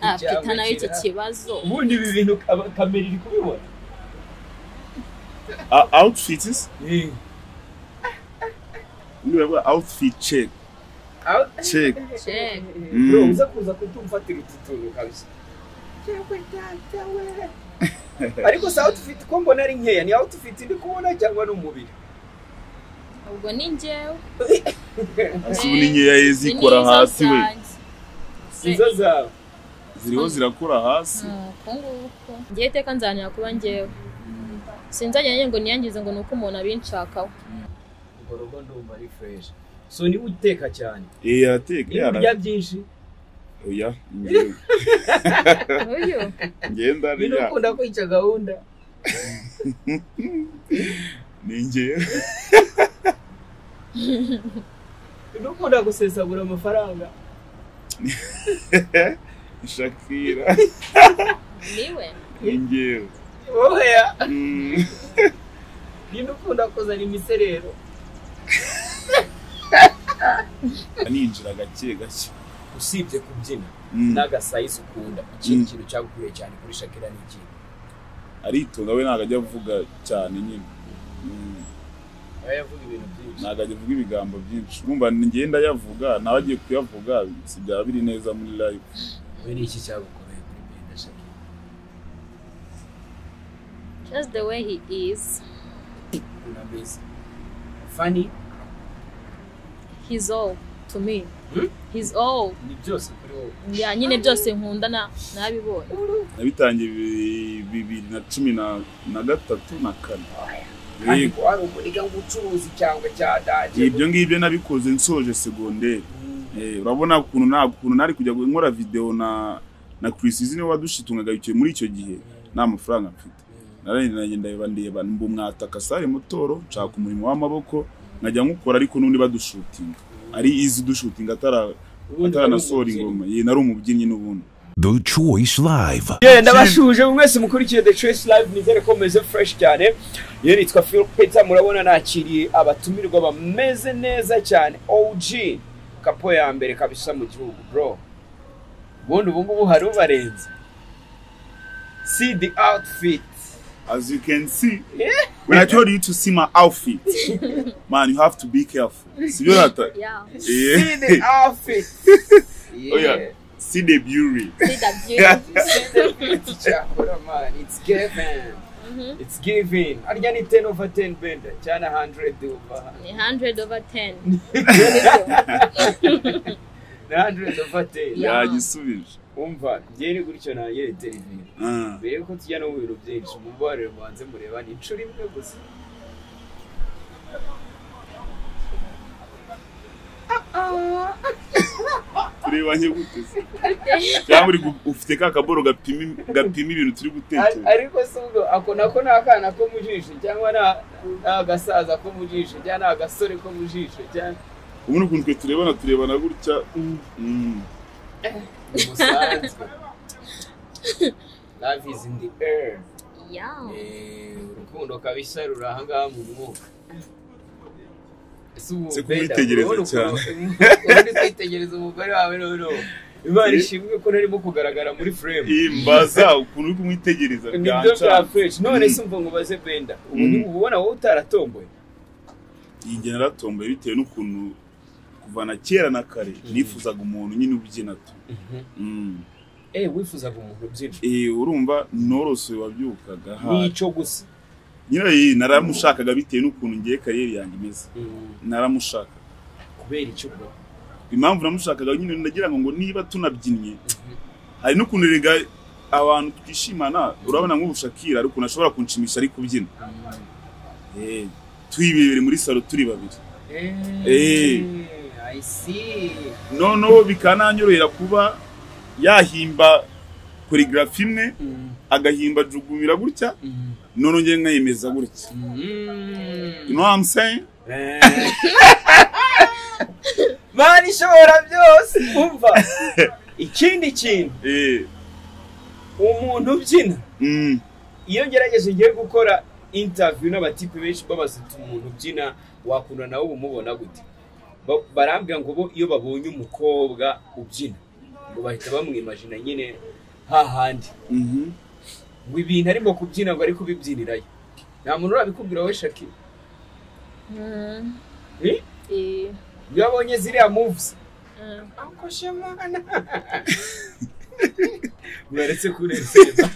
Ah, Peter nawe iki kibazo ubundi ibi bintu kamera iri kubibona. Uh, outfits niba outfit check. Check. Check. Mm. uza kuza kutumfatira utu tuntu kabisa. Yewe data we. ariko si outfit ko mbona ari nkeya? Ni outfit ndi kubona cyangwa ni umubiri. Ubwo ni njyewe. Ese ubu ni nkeya ye zikora Ni nizo hasi we. sizo zawe ziriho zirakora hasi. Ngewe iteka nzanira kuba njyewe. Sinzajya ngo niyangize ngo ni uko umuntu abinshakaho urwo rugo ndumva ari fresh. So niba uteka cyane? Eh yateka niba urya byinshi? Oya njyewe uyu ngenda niba rya ukunda kwica gahunda. Ni njyewe niba ukunda gusesagura amafaranga. shakira. Niwe. Ni njyewe oya. Mm. niba ukunda kuzana imiserero ninjira gake gake. Usibye kubyina. Mm. n'agasayisi ukunda ikindi Mm. kintu cyagukwiye cyane kuri shakira ni iki? Aritonda we ntabwo ajya avuga cyane nyine. Ntabwo ajya avuga ibigambo byinshi. Urumva ngenda yavuga nawe agiye kuyavuga si byaba biri neza muri live we ni iki cyagukoreye kuri benda shakira just the way he is unameze fani he's all to me Hmm? he's all ni byose kuri wowe ya nyine byose nkunda na nabibonye nabitangiye bi- bibiri na cumi na gatatu na kane Yego. hari umuriga w'ubucuruzi cyangwa cya daje ibyo ngibyo nabikoze nsoje segonderi Eh, urabona ukuntu nta ukuntu nari kujya nkora video na na Chris ni we wadushitungaga muri icyo gihe. Nta mafaranga mfite. Naragenda nagenda ndeba ndeba mbu mwataka sare mutoro nshaka umurimo w'amaboko nkajya nkukora ariko n'undi badushutinga ari izi dushutinga ataranasohora ingoma ye nari umubyinnyi n'ubundi. The Choice Live. genda bashuje mwese mukurikiye the choice live nizere ko meze fresh cyane. Iyo nitwa phil peter murabona nakiriye abatumirwa bameze neza cyane. Og kapo ya mbere kabisa mu gihugu bro. Ubundi ubu ngubu hari ubarenze. See the outfit. As you can see when I told you to see my outfit man you have to be careful. Sibyo nata yeah. See the outfit. Oh, yeah. see the beauty. See that beauty. See the beauty. Cyakora man. It's given. It's giving. Arya ni 10 over 10 benda cyana 100 over. Ni 100 over 10 ni 100 over 10 Yeah. yagisubije umva ni gutyo nanjye televiziyo Ah. mbere yuko tujya no mu bintu byinshi mumbabarire mubanze mureba ni inshuro imwe gusa. Turebanye gute? Se cyangwa ufite ka kaboro gapima ibintu turi gutekereza ariko si ubwo ako nako ni akana ko mu jisho cyangwa ni- ni agasaza ko mu jisho cyangwa ni agasore ko mu jisho cyangwa ubundi ukuntu twe turebana turebana gutya. Mm. ni musanzwe love is in the air. Yeah Eh, urukundo kabisa ruri ahangaha mu mwuka. ubu Se kumwitegereza cyane. ubundi kwitegereza umugore wawe noneho imana ishimwe ko narimo kugaragara muri frame. Imbaza ukuntu uri kumwitegereza ni byo bya fresh none Mm. se umva ngo baze benda ubu Mm. ubona wowe utaratomboye iyi njye naratomboye bitewe n'ukuntu kuva na kera na kare nifuzaga umuntu nyine ubyina tu Mm. eh wifuzaga umuntu ubyina Eh, urumva norosoye wabyukaga nico gusa nyine naramushakaga bitewe n'ukuntu ngiye kariyeri yanjye imeze. Naramushaka. Kubera icyo bro impamvu namushakaga nyine ndagira ngo niba tunabyinnye hari n'ukuntu rega abantu twishimana urabona nk'ubu Shakira ari ukuntu ashobora kunshimisha ari kubyina. Eh, twibereye muri salo turi babiri. Eh i see. Noneho bikananyorohera kuba yahimba koreogarafi imwe agahimba jugumira gutya noneho njye nkayemeza gutya. You know what I'm saying? Eh. mani ishobora byose umva ikindi kintu. Eh. Umuntu ubyina. Mm, iyo ngerageje ngiye gukora interview n'abatipe benshi babaza umuntu ubyina wakunda nawe umubona gute? Ba- barambwira ngo bo iyo babonye umukobwa ubyina ngo bahita bamwimajina nyine hahandi Mhm. Ngo ibintu arimo kubyina ngo ari kubibyinirayo. Nta muntu urabikubwira we shaki Mm. Eh? Eh. iyo abonye ziriya mwana mwaretse kunezerwa.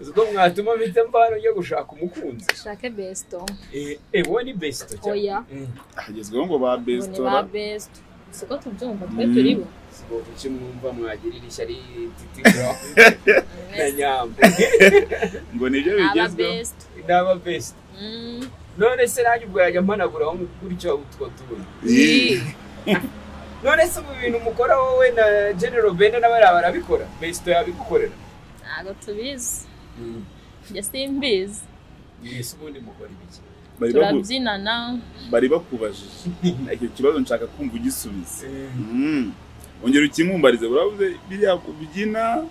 Uzi ko mwatuma mpita mvana ujya gushaka umukunzi? Shake besto Eh, eh, wowe ni besito cyane. Oya. Mm. hagezweho ngo ba ni ba besitora besto siko tubyumva twe turibo. Sibo kuki mwumva mwagirira ishyari titigura na nyambo. Ngo ni byo aba bigezweho besto n'aba besito Mm. none se nanjye ubwo yajya mpanaguraho gutyo utwo tuntu Eh, none se ubu bintu mukora wowe na general bene n'abariya barabikora? Besito yabigukorera ntabwo tubizi. Njye simbizi. Mwese ubundi mukora ibiki turabyinana. bari bakubajije. Icyo kibazo nshaka kumva ugisubiza Mm. Ongera ukimumbarize urabuze biriya kubyina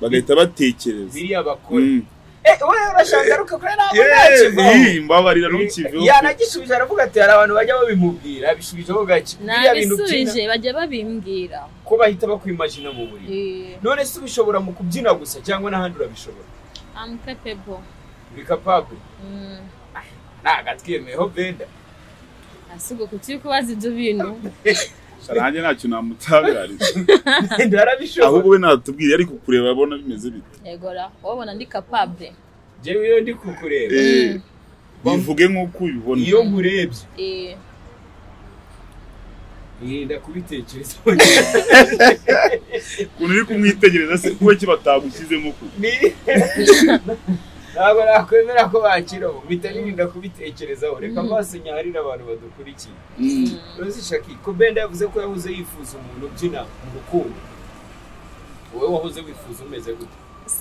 bagahita batekereza. Biriya bakora. Mm. eh wowe urashaka garuka kure ntabwo Yeah, ntakivaho eh, mbabarira ntukiveho yanagishubije aravuga ati hari abantu bajya babimubwira. Abishubijeho gake biriya bintu byina nabisubije bajya babimbwira. Ko bahita bakwimagina mu buriri. Eh, none se ubishobora mu kubyina gusa cyangwa n'ahandi urabishobora? I'm capable. Uri kapabure Mm. ntabwo atwiyemeyeho benda asigo kuki kubaza ibyo bintu? nanjye ntacyo namutangariza. Benda arabishobora ahubwo we natubwire ariko kureba abona bimeze bite? Yegora wabona ndi capable. Njyewe iyo ndi kukureba Eh, bivuge nk'uko ubibona. iyo nkurebye Eh, yirinda kubitekereza ukuntu uri kumwitegereza se kuwe ki batagushyizemo ku Ni- ntabwo nakwemera ko bakiraho mpita nirinda kubitekerezaho. Reka amaso nyaharire abantu badukurikiye. Rose Shaki ko Benda yavuze ko yahoze yifuza umuntu ubyina mu rukundo. Wowe wahoze wifuza umeze gute?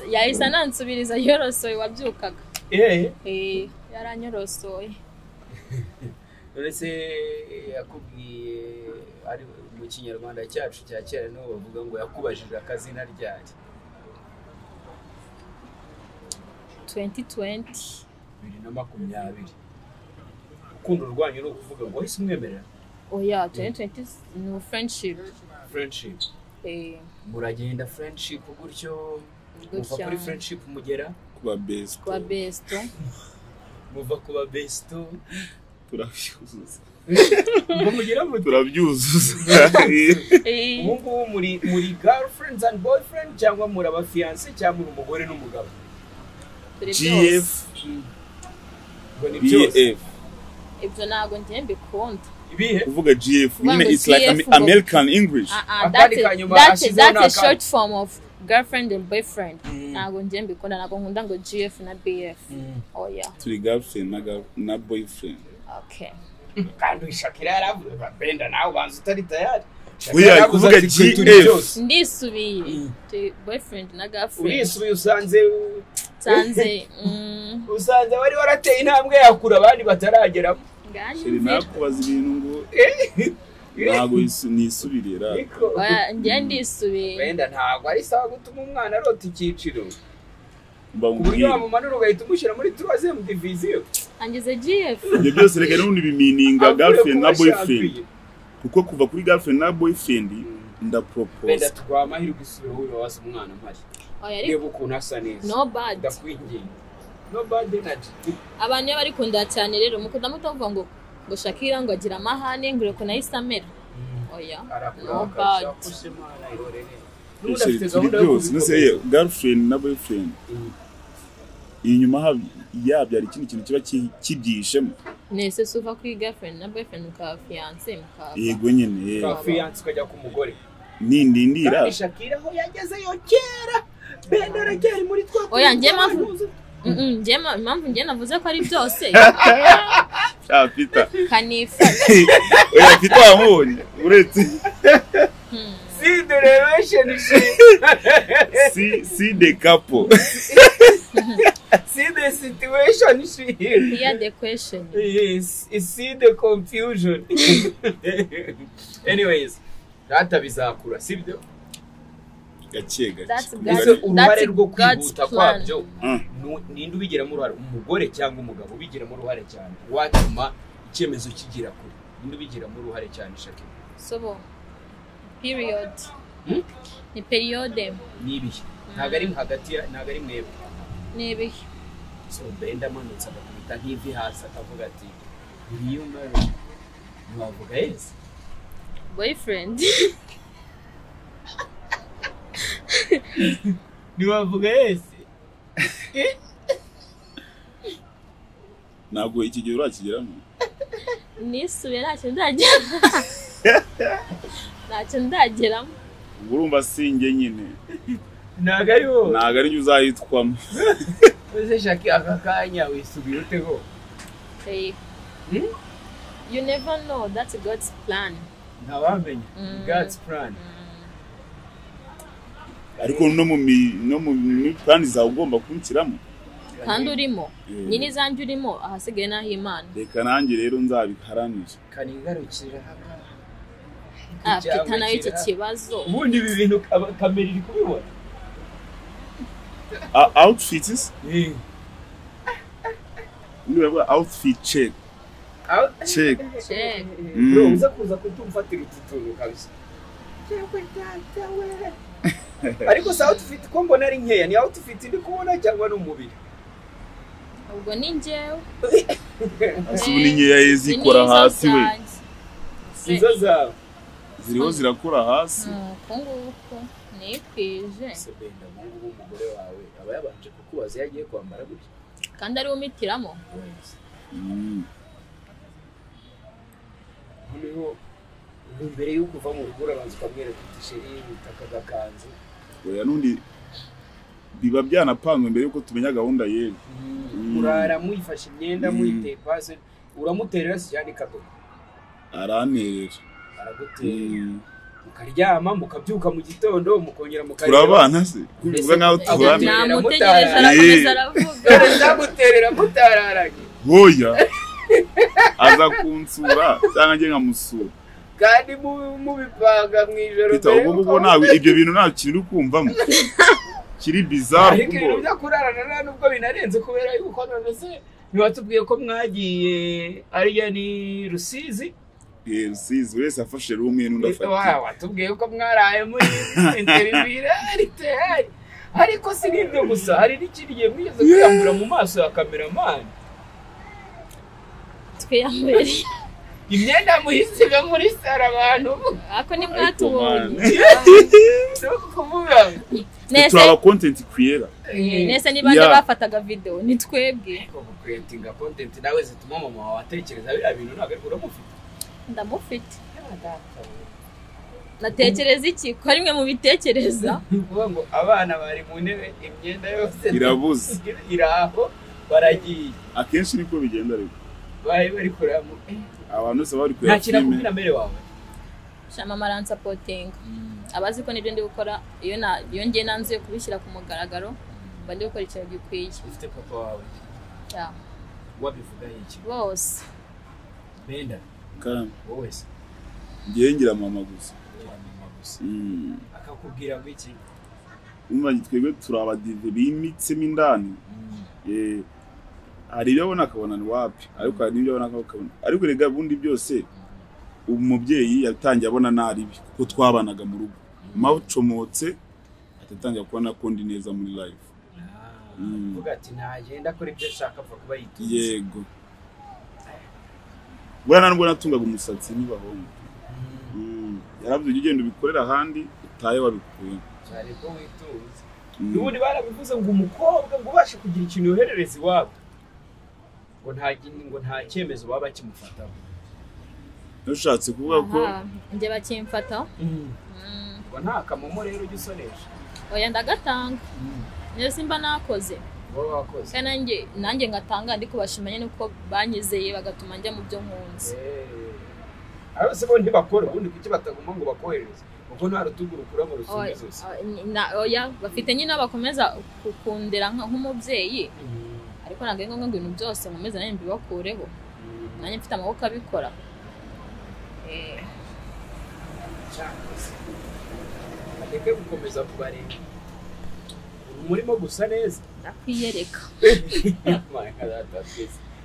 Yahise anansubiriza yorosoye wabyukaga. Eh? Eh, yaranyorosoye. None se yakubwiye ari mu kinyarwanda cyacu cya kera ni ho bavuga ngo yakubajije akazina ryari? 2020 bibiri na makumyabiri urukundo rwanyu ni ukuvuga ngo wahise umwemerera? Oya 2020 ni friendship. Friendship. Eh, muragenda friendship gutyo? Muva kuri friendship mugera? Kuba best. Kwa besto muva ku ba besto turabyuzuza. Ngo mugera mu turabyuzuza. Eh, ubu ngubu muri muri girlfriends and boyfriend cyangwa muri abafiyanse cyangwa muri umugore n'umugabo? Gf ibyo ntabwo njye mbikunda. Kuvuga gf nyine it's like american english? Ah, ah, that's a- short form of girlfriend and boyfriend. Ntabwo njye mbikunda ntabwo nkunda ngo gf na bf oya turi girlfriend na, boyfriend. Okay. Kandi shakira yaravuze benda nawe ubanza utari tayari. Oya, kuvuga GF. ndisubiye. Mm. boyfriend na girlfriend. Urisubiye usanze nsanze mm, usanze wari warateye intambwe yakura abandi batarageramo nakubaza ibintu ngo ntabwo yisu- nisubirira. Njye ndisubiye wenda ntabwo ari sawa gutuma umwana arota icyiciro. Ku buryo wamumanura ugahita umushyira muri turazemu diviziyo angize gf ibyo byose reka n'ubundi bimininga Avuye girlfriend na boyfriend. kuko kuva kuri girlfriend na boyfriend wenda ndapropose tuguha amahirwe isubira wowe waza umwana mpari. Reba ukuntu asa neza no bad. Ndakwinginga no bad energy abantu iyo bari kunda cyane rero. Mukunda mutumva ngo ngo shakira ngo agira amahane ngo ureko nahise amera oya no bad. turi byose nose ye girlfriend na boyfriend. Inyuma hab- yabyo hari ikindi kintu kiba ki- kibyihishemo nese si uva kuri girlfriend na boyfriend mukaba fiance mukaba yego nyine eh. fiyanse ukajya ku mugore. Nindindira kandi shakira aho yagezeyo kera benda muri twa Oya, njye mpamvu- njye impamvu njye navuze ko ari byose. Pita kanifata oya pita wamubonye uretse si the relationship si si de couple see the situation here the question. Yes see the confusion. Anyways data bizakura sibyo gake gake uruhare rwo kwihuta kwabyo. ninde ubigiramo uruhare umugore cyangwa umugabo ubigiramo uruhare cyane. Watuma icyemezo kigira kure. Ninde ubigiramo uruhare cyane shakira. Sobo period. Ni periyode ni ibihe? Ntabwo ari hagati ntabwo ari mwebwe ni ibihe? So benda amanutse agakubita nk'ivi hasi akavuga ati uriya umara ntiwavuga yesi boyfriend. ntiwavuga yesi ntabwo iki gihe urakigeramo nisubiye ntacyo ndagera. Ntacyo ndageramo ubwo urumva sinjye nyine. Ntabwo ari wowe. Ntabwo ari uzahitwamo. Uze shaki aka kanya wisubiye ute ho? Hey, Hmm? you never know that's God's plan. Ntawamenya Mm. God's plan. Ariko no mu mi- no mu mi- plani zawe ugomba kunshyiramo. Kandi urimo? Eh. nyine izanjye urimo? Ahasigaye n'aho imana. Reka nanjye rero nzabiharanire. Kanigarukira ah pita nawe iki kibazo. Ubundi ibi bintu kamera iri kubibona. Ah, outfits undi bavuga outfit check. Check. Check. Mm. bro uza kuza kutumfatira utu tuntu kabisa. ariko si outfit ko mbona ari nkeya? Ni outfit ndi kubona cyangwa ni umubiri ubwo ni njyewe. Ese ubu ni nkeya ye zikora hasi we? izo zawe. Ziriho zirakora hasi? Uku nguku nikwije se benda mungu w'umugore wawe aba yabanje kukubaza iyo agiye kwambara gutya. Kandi ariwe umitiramo. Mm. noneho mbere y'uko uva mu rugo urabanza ukamwereka uti sheri aka gakanzu. Oya n'undi biba byanapanzwe mbere yuko tumenya gahunda yewe Mm. urara muyifashe imyenda Mm. muyiteye pasi uramuterera si cyane kadogo. Aranterera aragutera. Mm. mukaryama mukabyuka mu gitondo mukongera mukareba. Turabana se? Kubivuga nk'aho tubana. namutegereje Mutara. arakomeza Eh. aravuga. Dore ndaguterera mutararanye. Hoya aza kunsura cyangwa njye nkamusura. Kandi mu- mubipanga mu ijoro mbere y'uko- nawe ibyo bintu nta kintu uri kumvamo kiri bizarre ariko ibintu byo kurarana nubwo binarenze kubera yuko none se ntiwatubwiye ko mwagiye ariya ni rusizi? Eh, rusizi buri wese afashe rumwe n'undi afatiye. Wa- watubwiye ko mwaraye muri interivire ari tehari ariko si n'ibyo gusa hari n'ikindi gihe mwigeze kwiyambura mu maso ya kameramani twiyambere imyenda muyisiga muri saro abantu. Ako ni mwatubonye kuvuga nese aba content creator Eh, nese ni bande bafataga video ni twebwe. Kuretinga content nawe zituma mama wawe atekereza biriya bintu ntabwo ariko uramufite. Ndamufite. Natekereza iki? Ko ari mwe mu bitekereza? Ni ukuvuga ngo abana bari mu ntebe imyenda yose irabuze. Iri aho baragiye. Akenshi niko bigenda ariko bari bari kureba mu eh, abantu bose bari kureba filime akubwira mbere wawe. Shama maransapotinga abazi ko ni byo ndi gukora iyo na iyo ngiye nanzuye kubishyira ku mugaragaro mba ndi gukora ikintu gikwiye. Ufite papa wawe? Yeah. wabivuga iki? Bose. Benda Karame, wowe se njyewe ngira mama gusa. Mm. akakubwira ngo iki umva twebwe turi abadive bimitsemo indani. Eh, hari ibyo abona akabona ni wapi? Ariko hari n'ibyo abona akabona. Ariko rega ubundi byose umubyeyi yatangiye abona naribi kuko twabanaga mu rugo. Mawucomotse atatangira kubona ko ndi neza muri life. Mm. uvuga ati ntagenda akora ibyo ashaka apfa kuba yitunze yego. Buriya nubwo natungaga umusatsi ntibahomba Mm. yaravuze ujye ugenda ubikorera ahandi utahe wabikuye. Cyane ko witunze Mm. n'ubundi barabivuze ngo umukobwa ngo ubashe kugira ikintu yoherereza iwabo. Ngo nta ngo nta cyemezo baba bakimufataho. Ushatse kuvuga ko njye bakimfataho. Mm. ngo nta kamomo rero ujya usoresha oya ndagatanga. Niyo simba nakoze. Nanjye nanjye ngatanga ndi kubashima nyine uko banyizeye bagatuma njya mu byo nkunze. Abo se bo ntibakora ubundi kuki bataguma ngo bakohereze? Kuko nta rutugu rukura mu rusumbi Oya, zose. na- oya bafite nyine bakomeza kukundera nka- nk'umubyeyi. Ariko ntabwo ari ngombwa ngo ibintu byose nkomeze nanjye mbibakureho nanjye mfite amaboko abikora. Eh, bareke gukomeza kubareba. Umurimo gusa neza. Ndakwiyereka.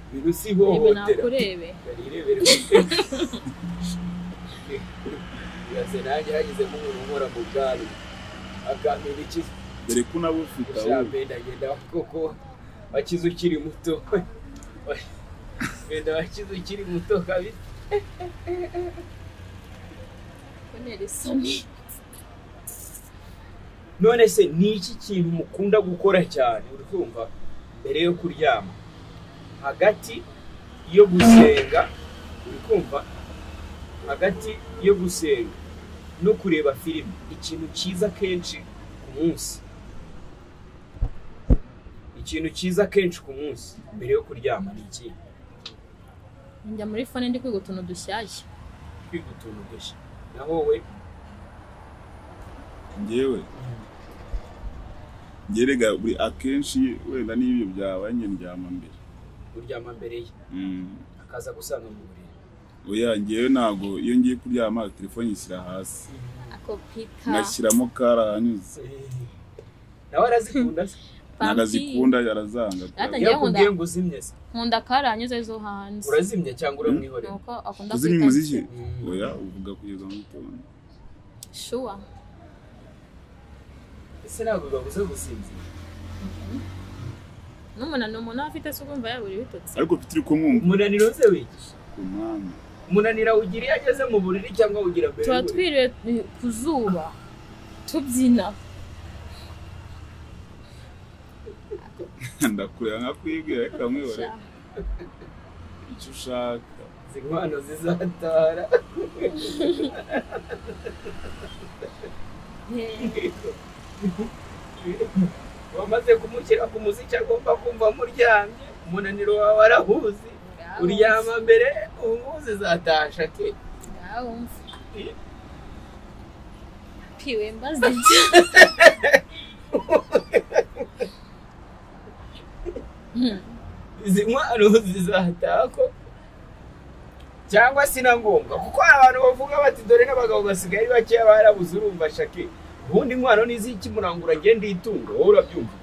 Ibintu si ihohotera nakurebe. Barirebere birase nanjye hagize nk'umuntu nkora mu bwanwa akamenya iki? Dore ko unaba ufite ahubwo ushambe ndagenda koko wakize ukiri muto. Wenda wakize ukiri muto kabisa none se ni iki kintu mukunda gukora cyane? Uri kumva mbere yo kuryama. Hagati yo gusenga uri kumva hagati yo gusenga no kureba filime ikintu cyiza kenshi ku munsi. Ikintu cyiza kenshi ku munsi mbere yo kuryama ni iki? Njya muri fone ndi kwiga utuntu dushyashya. Kwiga utuntu dushya. Naho wowe? Ngewe ngerega buri akenshi wenda n'ibyo byabaye njye ndyama mbere. Uryama mbere ye? Mm. akaza gusanga mu buriri. Oya ngewe ntabwo iyo ngiye kuryama telefone nyishyira hasi. Ako pika. Ngashyiramo karahanyuze nawe arazikunda se? Ntabwo azikunda arazanga Ata- iyo Njyewe akubwiye nkunda- ngo uzimye se. Nkunda karanyuze zo hanze. Urazimya cyangwa uramwihorera nuko akunda kwita umuziki? Mm. oya uvuga kugeza mu gitondo shuwa ese ntabwo babuze gusinzira? N'umunaniro umuntu aba afite se urumva yabura ibitotsi ariko mfite uri kumwumva umunaniro se wigisha ku mpamvu umunaniro awugira iyo ageze mu buriri cyangwa awugira mbere tuba twiriwe ku zuba. Tubyina. ndakureba nkakwibwira reka mwihore icyo ushaka. Izi nkwano zizatara. Wamaze kumushyira ku muziki agomba kumva muryamye. Umunaniro wawe arahuzi uryama mbere ubu zizatasha ke. Piwe mbaze. Izi nkwano zizataha ko cyangwa si na ngombwa kuko hari abantu bavuga bati dore n'abagabo basigaye ari bakeya barabuze urumva shake. Ubundi inkwano n'iziki murangura agenda itunga wowe urabyumva?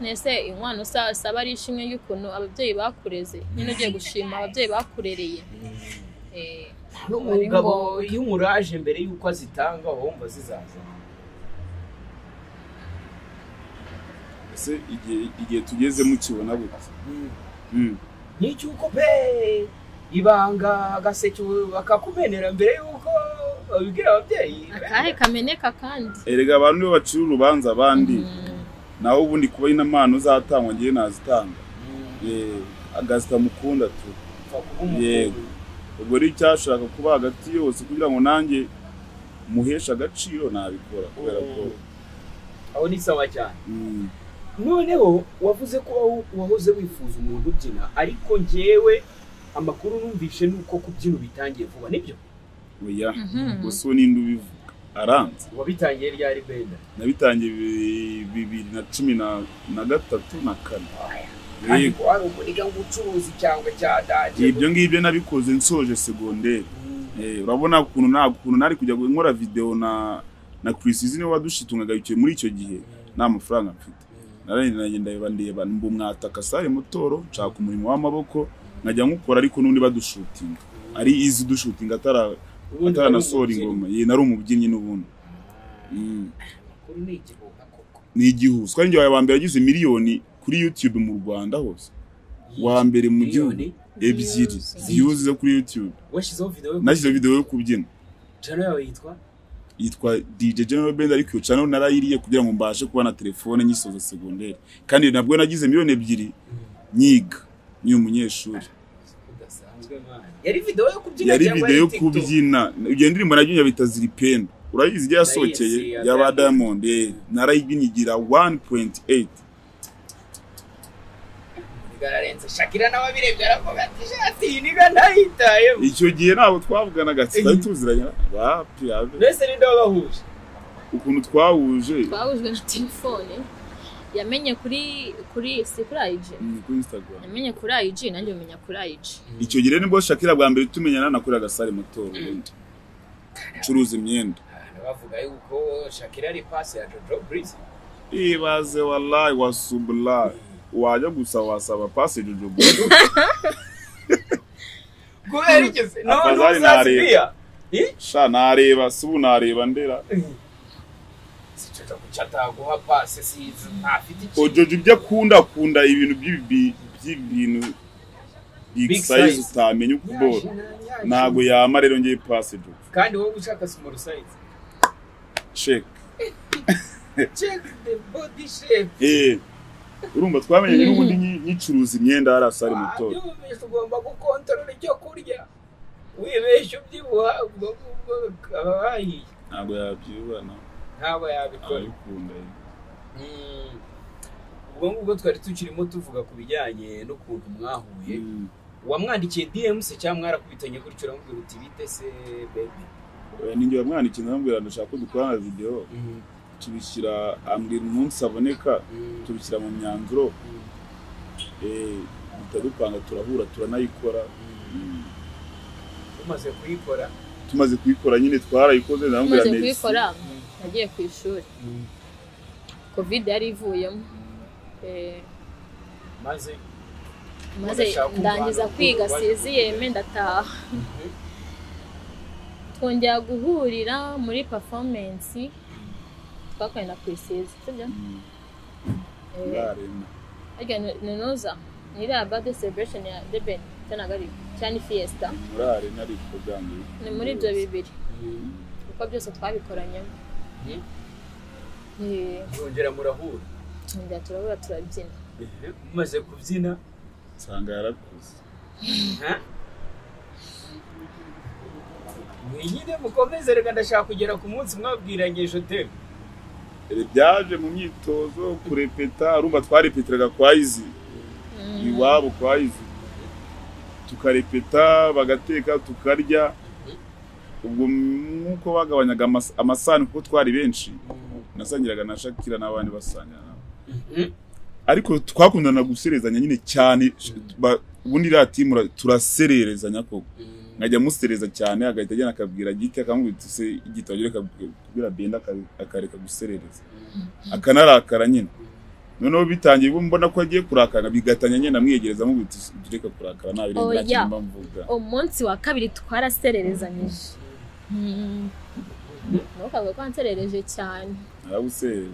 Nese inkwano sa- saba ari ishimwe y'ukuntu ababyeyi bakureze? Nyine ugiye gushima ababyeyi bakurereye. N'umugabo iyo umuraje mbere y'uko azitanga wumva zizaza. Ese igihe tugezemo ukibona gute. Mm. nk'icyuko pe? Ibanga agaseke bakakumenera mbere y'uko babibwira ababyeyi. Akahe kameneka kandi? Erega abantu nibo bacira urubanza abandi. Mm. naho ubundi kuba ino mpano uzatangwa ngewe nazitanga. Eh, agasita mukunda tu. Yego. ubwo rero icyashaka kuba hagati yose kugira ngo nanjye muheshe agaciro nabikora kubera ko aho ni sawa cyane. Noneho wavuze ko waho- wahoze wifuza umuntu ubyina ariko njyewe amakuru numvishe ni uko kubyina bitangiye vuba ni byo oya Mhm. gusa uwo ninde ubivuga? Aranze wabitangiye ryari benda? Nabitangiye bi- bibiri na cumi na gatatu na kane. Kandi Yego. ko hari umuriga w'ubucuruzi cyangwa cya daje ibyo ngibyo nabikoze nsoje segonderi Eh, urabona ukuntu nta ukuntu nari kujya nkora video na na Chris ni we wadushitungaga muri icyo gihe. Nta mafaranga mfite. Naragenda ndeba ndeba mbu mwataka sare mutoro nshaka umurimo w'amaboko nkajya nkukora ariko n'undi badushutinga. Ari izi dushutinga ataranasohora ingoma ye nari umubyinnyi n'ubundi. Mm. Ni igihuswa ari njye wa mbere yagize miliyoni kuri YouTube mu Rwanda hose. Wa mbere mu gihugu. Ebyiri. Views zo kuri YouTube. Washyizeho video yo kubyina. Yitwa DJ General Band ariko iyo channel narayiriye kugira ngo mbashe kuba na telefone nyisoza segonderi kandi nabwo nagize miliyoni ebyiri nyiga. Ni umunyeshuri. Yari video yo kubyina yari video yo kubyina. Iyo ndirimbo nagiye bita ziripendo urayizi yasohokeye y'aba Diamond. Eh, narayibyinnye igira 1.8 bigararenze shakira nawe abirebye aravuga ati shati iyi niga ntayitayeho icyo gihe ntabwo twavuganaga twari tuziranye. Abe mbese ninde wabahuje ukuntu twahuje. Twahujwe na telefone. Yamenye kuri kuri si kuri IG ni kuri Instagram. Yamenye kuri IG nanjye menya kuri IG icyo gihe ni bwo Shakira bwa mbere tumenyana nakoreraga sale motoro ubundi curuza imyenda. Bavuga yuko shakira ari pasi ya jojo burize ibaze wallahi wasubla wajya gusa wasaba pasi jojo kubera igeze none Afadhali uzasibiya Eh? sha nareba si ubu nareba ndera. Ataguha pasi sizi ntafite iki ojojo ibyo akunda akunda ibintu by'ibi- by'ibintu big size. utamenya uko ubora ntabwo yama rero ngiye pasi jojo. Kandi wowe ushaka small size? Check. Check the body shape. Eh. Urumva twamenye n'ubundi nyi- nyicuruza imyenda hariya sari mutora wabyumvise ugomba gukontorora icyo kurya. Wibeshya ubyibuha ubwo ngubwo aba bahiye. Ntabwo yabyibana ntabwo yabikora. Abikunda Mm. ubwo ngubwo twari tukirimo tuvuga ku bijyanye n'ukuntu mwahuye. Mm. wamwandikiye DM se cyangwa mwarakubitanye gutyo uramubwira uti bite se baby? Eh, ninjye wamwandikiye ndamubwira ndashaka ko dukorana video. Tubishyira ambwira umunsi aboneka tubishyira mu myanzuro eh duhita dupanga turahura turanayikora. Mm. umaze kuyikora? Tumaze kuyikora nyine twarayikoze tumaze kuyikora nagiye ku ishuri. Covid yari ivuyemo. Eh, maze maze ndangiza kwiga siziyeme ndataha. Twongera guhurira muri performance. Twakoreye na kwisizi sibyo harya ni- ni noza ni iriya birthday celebration ya deben cyangwa ari ni fiesta. Murare nari kuganira ni muri ibyo bibiri kuko byose twabikoranyemo Eh, mwongera murahura twongera turabura turabyina mumaze kubyina nsanga yarakuze Ha? mwigire mukomeze reka ndashaka kugera ku munsi mwabwiranye Ere byaje mu myitozo kurepeta urumva twarepeteraga kwa izi iwabo kwa izi tukarepeta bagateka tukarya. Ubwo nk'uko bagabanyaga amas- amasahani kuko twari benshi nasangiraga na shakira n'abandi basangira nabo. Ariko twakundana guserezanya nyine cyane ba- ubundi iriya timu ura- turasererezanya koko. Nkajya musereza cyane agahita agenda akabwira gike akamubwira ati se igitabo reka kubwira benda aka- akareka guserereza. Akanarakara nyine. Noneho bitangiye ubwo mbona ko agiye kurakara bigatanya nyine amwiyegereza amubwira ati "Jya ureka kurakara nta birenze Oya. nta kintu mba mvuga. Umunsi wa kabiri twarasererezanyije. Ntukavuge ko wanserereje cyane. Narabusereje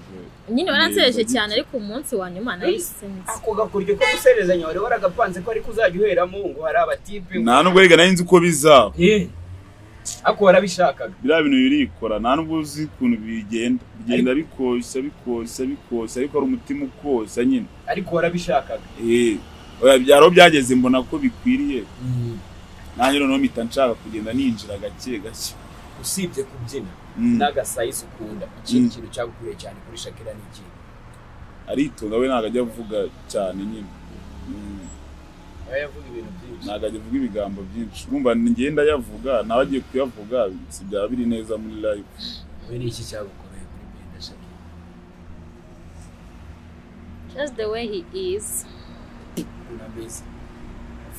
nyine waransereje cyane ariko umunsi wa nyuma nayisenze ako gakuryo ko guserezanya wari waragapanze ko ariko uzajya uheramo ngo hari abatipe nta nubwo rega nari nzi uko bizaba Eh, ariko warabishakaga. Biriya bintu birikora nta nubwo uzi ukuntu bigenda bigenda bikoshya bikoshya bikoshya ariko ari umutima ukoshya nyine. Ariko warabishakaga. Eh, oya byaro byageze mbona ko bikwiriye. Nanjye noneho mpita nshaka kugenda ninjira gake gake. Usibye kubyina. Mm. n'agasayisi ukunda ikindi Mm. kintu cyagukuriye cyane kuri shakira ni iki? Aritonda we ntabwo ajya avuga cyane nyine. Mm. ntabwo ajya avuga ibigambo byinshi. Urumva ngenda yavuga nawe agiye kuyavuga si byaba biri neza muri live. We ni iki cyagukoreye kuri benda shakira? Just the way he is.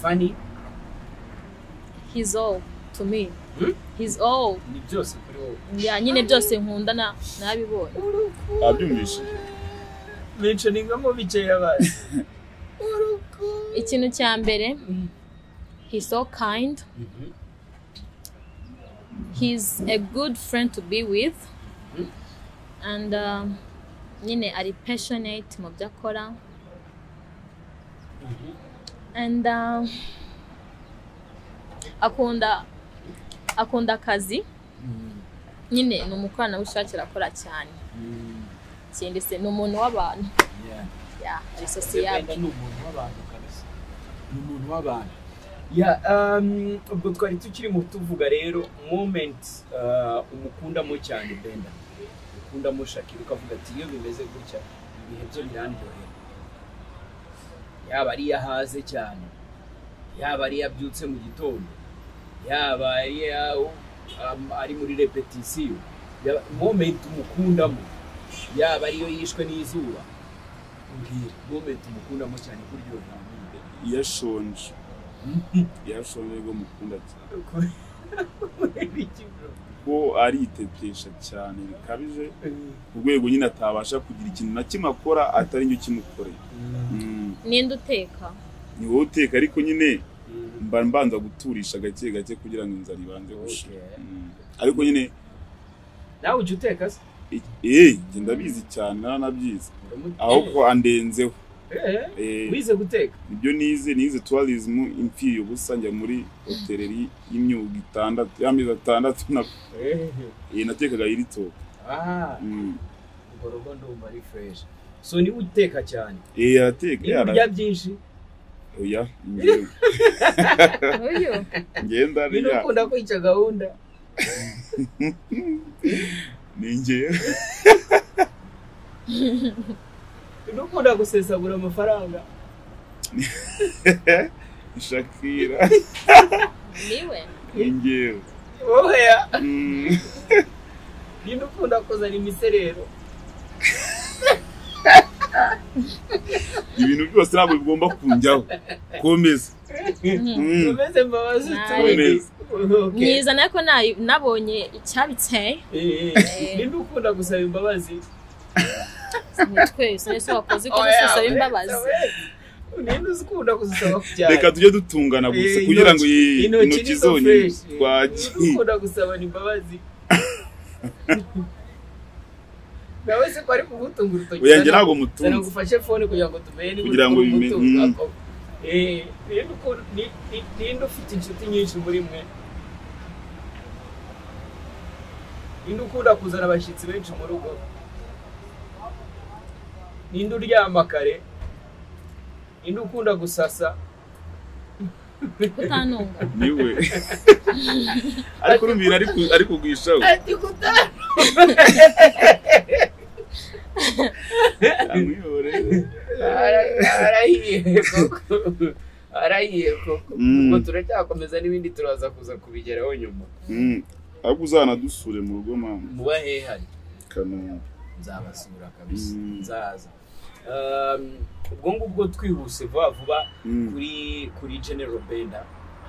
Funny? He's all. To me. Hmm? he's all ni byose kuri wowe. Ya nyine byose nkunda na nabibonye. Abyumvise. Mentioningamo bikeya abazi ikintu cya mbere he's so kind. He's a good friend to be with. And um, nyine ari passionate mu byo akora. And uh, akunda akunda akazi nyine ni umukoranabushake arakora cyane. Ikindi se ni umuntu w'abantu. Ya ari sosiyete ni umuntu w'abantu kabisa. Ni umuntu w'abantu. Ya um, ubwo twari tukiri mu tuvuga rero moment uh, umukundamo cyane benda ukundamo shakira ukavuga ati iyo bimeze gutya ibihe byo birandyohera yaba ari iyo ahaze cyane yaba ari iyo abyutse mu gitondo yaba ari um, ari muri repetisiyo. Yaba- moment umukundamo yaba ariyo yishwe n'izuba. Mbwira. Moment umukundamo cyane kuryohera iyo ashonje iyo ashonje rwo mukunda cyane. Ko aritetesha cyane bikabije. Ku rwego nyine atabasha kugira ikintu na kimwe akora atari njye ukimukoreye Mm. ninde uteka? Ni wowe uteka ariko nyine mba mbanza guturisha gake gake kugira ngo inzara ibanze gushira. Mm. ariko nyine nawe ujya uteka se? Eh njye ndabizi cyane naranabyize ahubwo andenzeho Eh, Eh, wize guteka? Ibyo nize nize tourism imfiriye ubusa njya muri hoteleri y'imyuga itandatu y'amezi atandatu na eh, natekaga iritoke Ah, mm. urwo rugo ndumva ari fresh. So ni we uteka cyane? Eh arateka niba urya byinshi? Oya uyu ngenda rya ukunda kwica gahunda ni njyewe bino ukunda gusesagura amafaranga Shakira. Niwe? Ni njyewe wowe Mm. bino ukunda kuzana imiserero ibintu byose ntabwo bigomba kunjyaho komeza. Mm. umeze mbabazi nyizana ariko nayi- nabonye icyabiteye Eh, eh. ninde ukunda gusaba imbabazi. Ni twese ese wakoze ko dusaba imbabazi ninde uzi ukunda kuzisaba ku cyaro reka tujye dutungana gusa Eh, kugira ngo intoki- zonyine twagiye ukunda gusabana imbabazi. nawe se ko ari kugutunga urutoki zana- ntabwo mutunze ngufashe fone kugira ngo tumenye niba Kugira ngo uri bime- kumutunga mm. Eh, ninde ufite inshuti nyinshi muri mwe? Ninde ukunda kuzana abashyitsi benshi mu rugo? Ninde uryama kare? Ninde ukunda gusasa? Kutanunga. Niwe ariko urumvira ari ku- ari kugwishaho ati amwihorere Ara- arahiye koko arahiye koko ubwo turacyakomeza n'ibindi turaza kuza kubigeraho nyuma ahubwo uzanadusure mu rugo mama muba hehe hari. Kanombe nzabasura kabisa. Nzaza Um, ubwo ngubwo twihuse vuba vuba kuri kuri general benda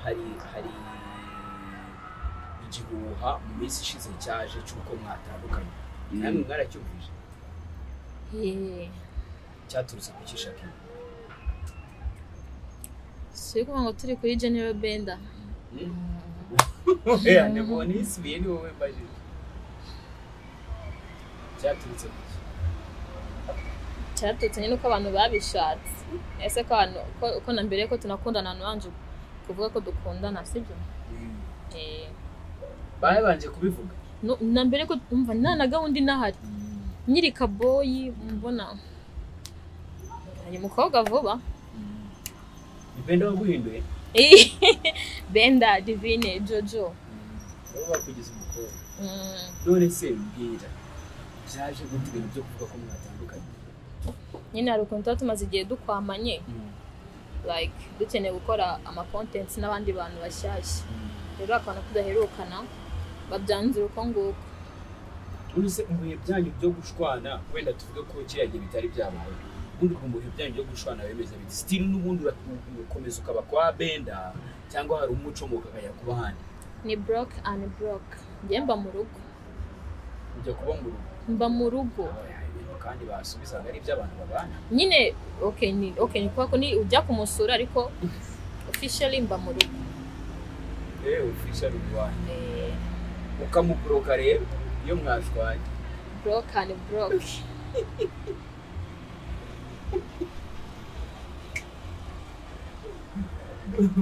hari hari igihuha mu minsi ishize cyaje cy'uko mwatandukanye namwe mwaracyumvise Yee. Cyaturutse ku kishaki si ukuvuga ngo turi kuri general benda. Oya ni bwo nisubiye ni wowe mbajije cyaturutse ku cyaturutse nyine uko abantu babishatse. Ese ko abantu ko- ko na mbere ko tunakundana nabanje kuvuga ko dukundana sibyo Eh, babanje kubivuga. Na mbere ko umva nta na gahunda inahari. Nyiri kaboyi mbona? Hari umukobwa vuba. Benda waguhinduye benda divine jojo. Wowe bakugize umukobwa Mm, none se mbwira byaje gute ibintu byo kuvuga ko mwatandukanye? Nyine hari ukuntu tuba tumaze igihe dukwamanye. Like dukeneye gukora ama contents n'abandi bantu bashyashya. Rero akabona tudaherukana babyanzura uko nguko. Se mu bihe byanyu byo gushwana wenda tuvuge ko kiriya gihe bitari byabaye ubundi mu bihe byanyu byo gushwana bimeze biti sitiri n'ubundi ura- ukomeza ukaba kwa benda cyangwa hari umuco mu kakajya kuba ahandi? Ni broke and broke. Njye mba mu rugo. Ujya kuba mu rugo? Mba mu rugo. Kandi basubizaga ari iby'abantu babana. Nyine okay ni okay ni kuba ko ni ujya kumusura ariko officially mba mu rugo. Eee ufisha rwanda Eh, ukamuburoka rero? Iyo mwashwanye broke and broke.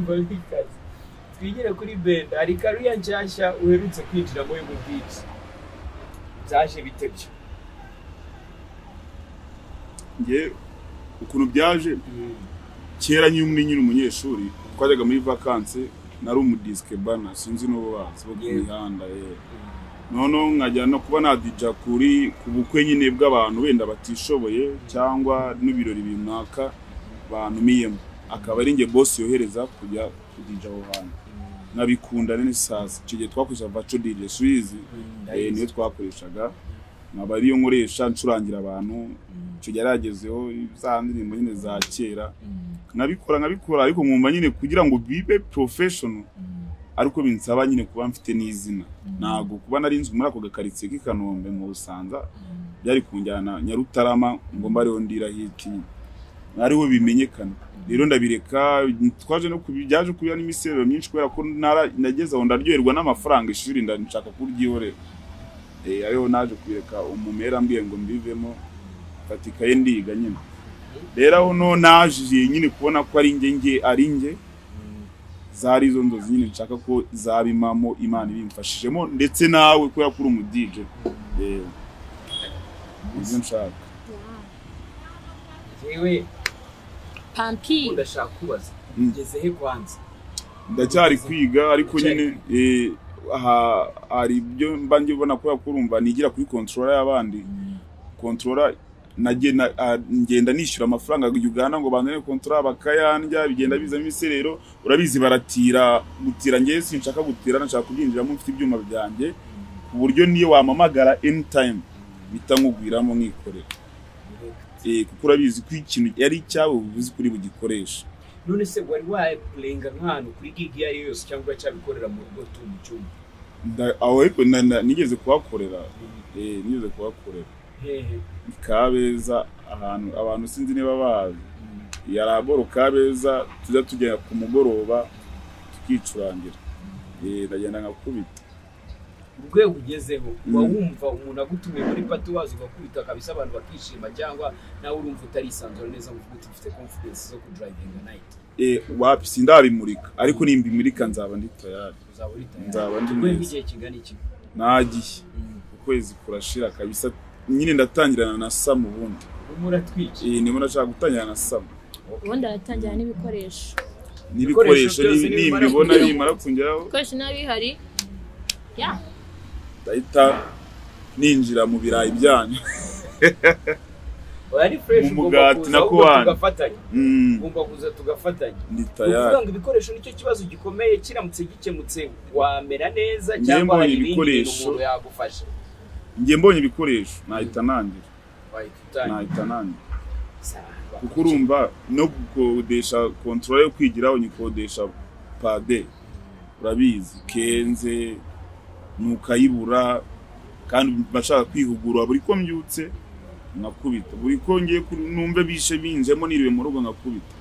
Barikaze. twigire kuri benda hari kariya nshyashya uherutse kwinjiramo yo mu bwici byaje bite byo? Njye ukuntu byaje? Kera nyine umwe nyine umunyeshuri twajyaga muri vakanse nari umudisike bana sinzi n'ubu bazi bo ku Yewe. mihanda ye noneho nkajya no kuba nadija kuri ku bukwe nyine bw'abantu wenda batishoboye cyangwa n'ibirori runaka bantumiyemo. Akaba ari njye bosi yohereza kujya kudija aho hantu. Nkabikunda nene sasa icyo gihe twakoresha vaco dj suizi eh, niyo twakoreshaga. Nkaba ariyo nkoresha ncurangira abantu. Icyo gihe yaragezeho za ndirimbo nyine za kera. Nkabikora nkabikora ariko nkumva nyine kugira ngo bibe professional ariko binsaba nyine kuba mfite n'izina. Ntabwo kuba nari nzwi muri ako gakaritsiye k'i Kanombe mu Busanza byari kunjyana Nyarutarama ngo mba ariho ndira hiti ariho bimenyekana. Rero ndabireka twaje no byaje kuba n'imisero myinshi kubera ko nageze aho ndaryoherwa n'amafaranga ishuri ndashaka kuryihorera eh ariho naje kubireka umumera ambwiye ngo mbivemo fata ikaye ndiga nyine. Rero aho naje nyine kubona ko ari njye ari njye zari izo nzozi nyine nshaka ko zabimamo imana ibimfashijemo ndetse nawe kubera ko uri umu DJ eh ibyo nshaka. Yewe pampi. ndashaka kubaza. Ngeze he kwanza ndacyari kwiga ariko nyine eh, aha hari ibyo mba mbona kubera ko urumva nigira kuri controller y'abandi. Na- ah, ngenda nishyura amafaranga Uganda ngo banzane controller bakayandya bigenda bizamo imiserero urabizi baratira gutira ngewe sinshaka gutira nashaka kubyinjiramo mfite ibyuma byanjye ku buryo niyo wamamagara anytime bita nkugwiramo nkikorera. Eh, kuko urabizi ko ikintu yari icyawe ubuzi kuri bugikoresha. None se wari wapurenga nk'ahantu kuri gigi iyo ari yo yose cyangwa cyabikorera mu rugo tu mu cyumba? Aho nigeze kuhakorera. Eh, nigeze kuhakorera. Hehe. Kabeza ahantu abantu sinzi niba bazi. Yari aboro kabeza tujya tujya ku mugoroba tukicurangira. Eh, ndagenda nkakubita urwego ugezeho Mm. uba wumva umuntu agutumiye muri pati wazo ugakubita kabisa abantu bakishima cyangwa nawe urumva utarisanzura neza ngo uvuge uti mfite confidence zo kudrivinga night. Eh, wapi sindabimurika ariko nimbimurika nzaba ndi tayari. Nzaba ndi neza. iki? Nagiye. Ukwezi kurashira kabisa nyine ndatangirana na samu ubundi. Ndimo ndashaka gutangirana na samu ubundi aratangira n'ibikoresho. N'ibikoresho nimbibona kugera- nimara kungeraho. Ibikoresho nabi bihari ya. Ndahita ninjira mu birayi byanyu. Oya ari fresh Mu ugomba mugati kuza tugafatanya Mm, ugomba kuza tugafatanya ni tayari. ngo ibikoresho ni cyo kibazo gikomeye kiramutse gikemutse wamera neza cyangwa hari ibindi bintu umuntu yagufasha. Njye mbonye ibikoresho. Nahita nangira nahita nangira kuko urumva no gukodesha kontorora yo kwigiraho nyikodesha pade. Urabizi. Kenze ntukayibura kandi bashaka kwihugura buri ko mbyutse nkakubita buri ko ngiye ku- numve bishe binjemo niriwe mu rugo nkakubita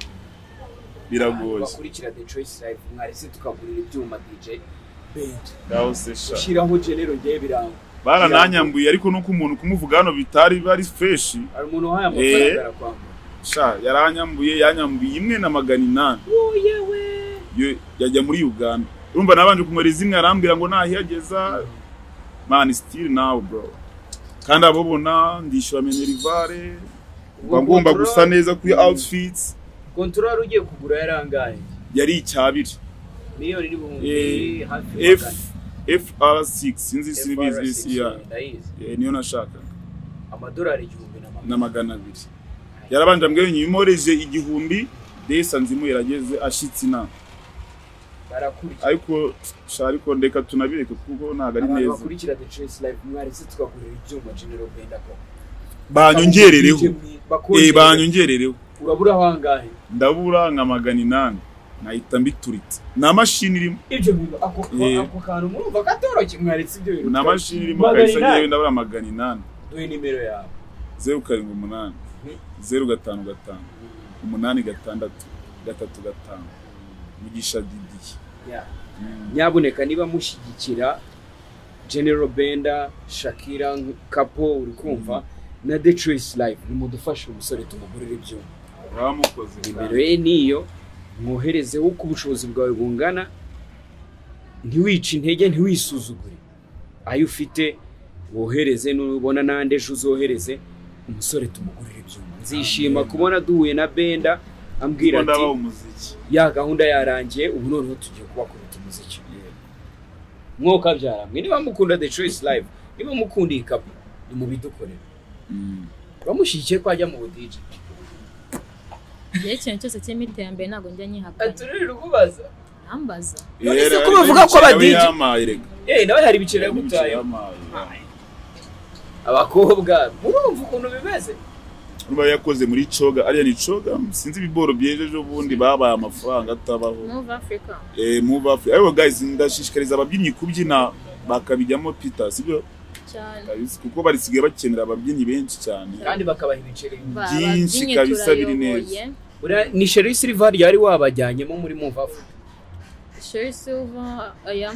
biragoye. Bakurikira the choice live mwarese tukagurira ibyuma dj bend se ushyiraho genero ngewe biranga barananyambuye ariko nuko umuntu kumuvuga hano bitari bari freshi hari umuntu uhaye amafaranga Eh. arakwambura sha yaranyambuye yanyambuye imwe na magana inani. Yewe! Yajya muri uganda. Urumva nabanje kumwereza imwe arambwira ngo nahiyageza. Man still now bro. Kandi abobona ndishyura minerivare mba ngomba gusa neza kuri outfits. Kontorora ugiye kugura yarangaye. Yari icyabiri. Miliyoni n'ibihumbi Eh, hafi magana. Fr6 sinzi isi Eh, niyo nashakaga amadolari igihumbi na magana. Na magana abiri. Yarabanje ambwira ngo nyimoreje igihumbi desa nzimu yarageze ashitse inama ariko ariko ndeka tunabireke kuko ntabwo ari neza. banyongerereho. Eh banyongerereho. Ndabura nka magana inani. Nahita mbituritse. Nta mashini irimo. Ibyo bintu ako Eh. kantu murumva katoroshye mwaretse ibyo bintu. Nta mashini irimo. Kabisa inani. ngewe ndabura magana inani. Duhe nimero yawe. Zeru karindwi umunani. Zeru gatanu gatanu. Umunani gatandatu. Gatatu gatanu. Mugisha didiye Yeah. nyabuneka niba mushyigikira general benda shakira kapo uri kumva na the choice live nimudufashe umusore tumugurire ibyuma. Nimero ye niyo. Mwoherezeho uko ubushobozi bwawe bungana ntiwice intege ntiwisuzugure. Ayo ufite wohereze nubona n'andi ejo uzohereze umusore tumugurire ibyuma. Nzishima kubona duhuye na benda ambwira ati ya gahunda yarangiye ubu noneho tugiye kubakorera umuziki. Mwoka byaramwe niba mukunda the choice live niba mukunda iyi kapu nimubidukorere Mm. bamushyigikiye ko ajya mu budije igihe ikintu cyose kirimo iterambere ntabwo njya nyihakana. Aturere kubaza ntambaza None se ko bavuga ko rega. eh nawe hari ibiceri Nawe yagutaye. abakobwa murumva ukuntu bimeze. Urumva yakoze muri coga ariya ni coga sinzi ibiboro byejeje ubundi babaye amafaranga atabaho. Move africa. Eh move africa ariko guys ndashishikariza ababyinnyi kubyina bakabijyamo peter sibyo? Kuko barisigaye bakenera ababyinnyi benshi cyane. Kandi bakabaha ibiceri. Byinshi kabisa biri turayoboye. Buriya ni sheri silver yari wabajyanyemo muri muvafu Sherry Silver oya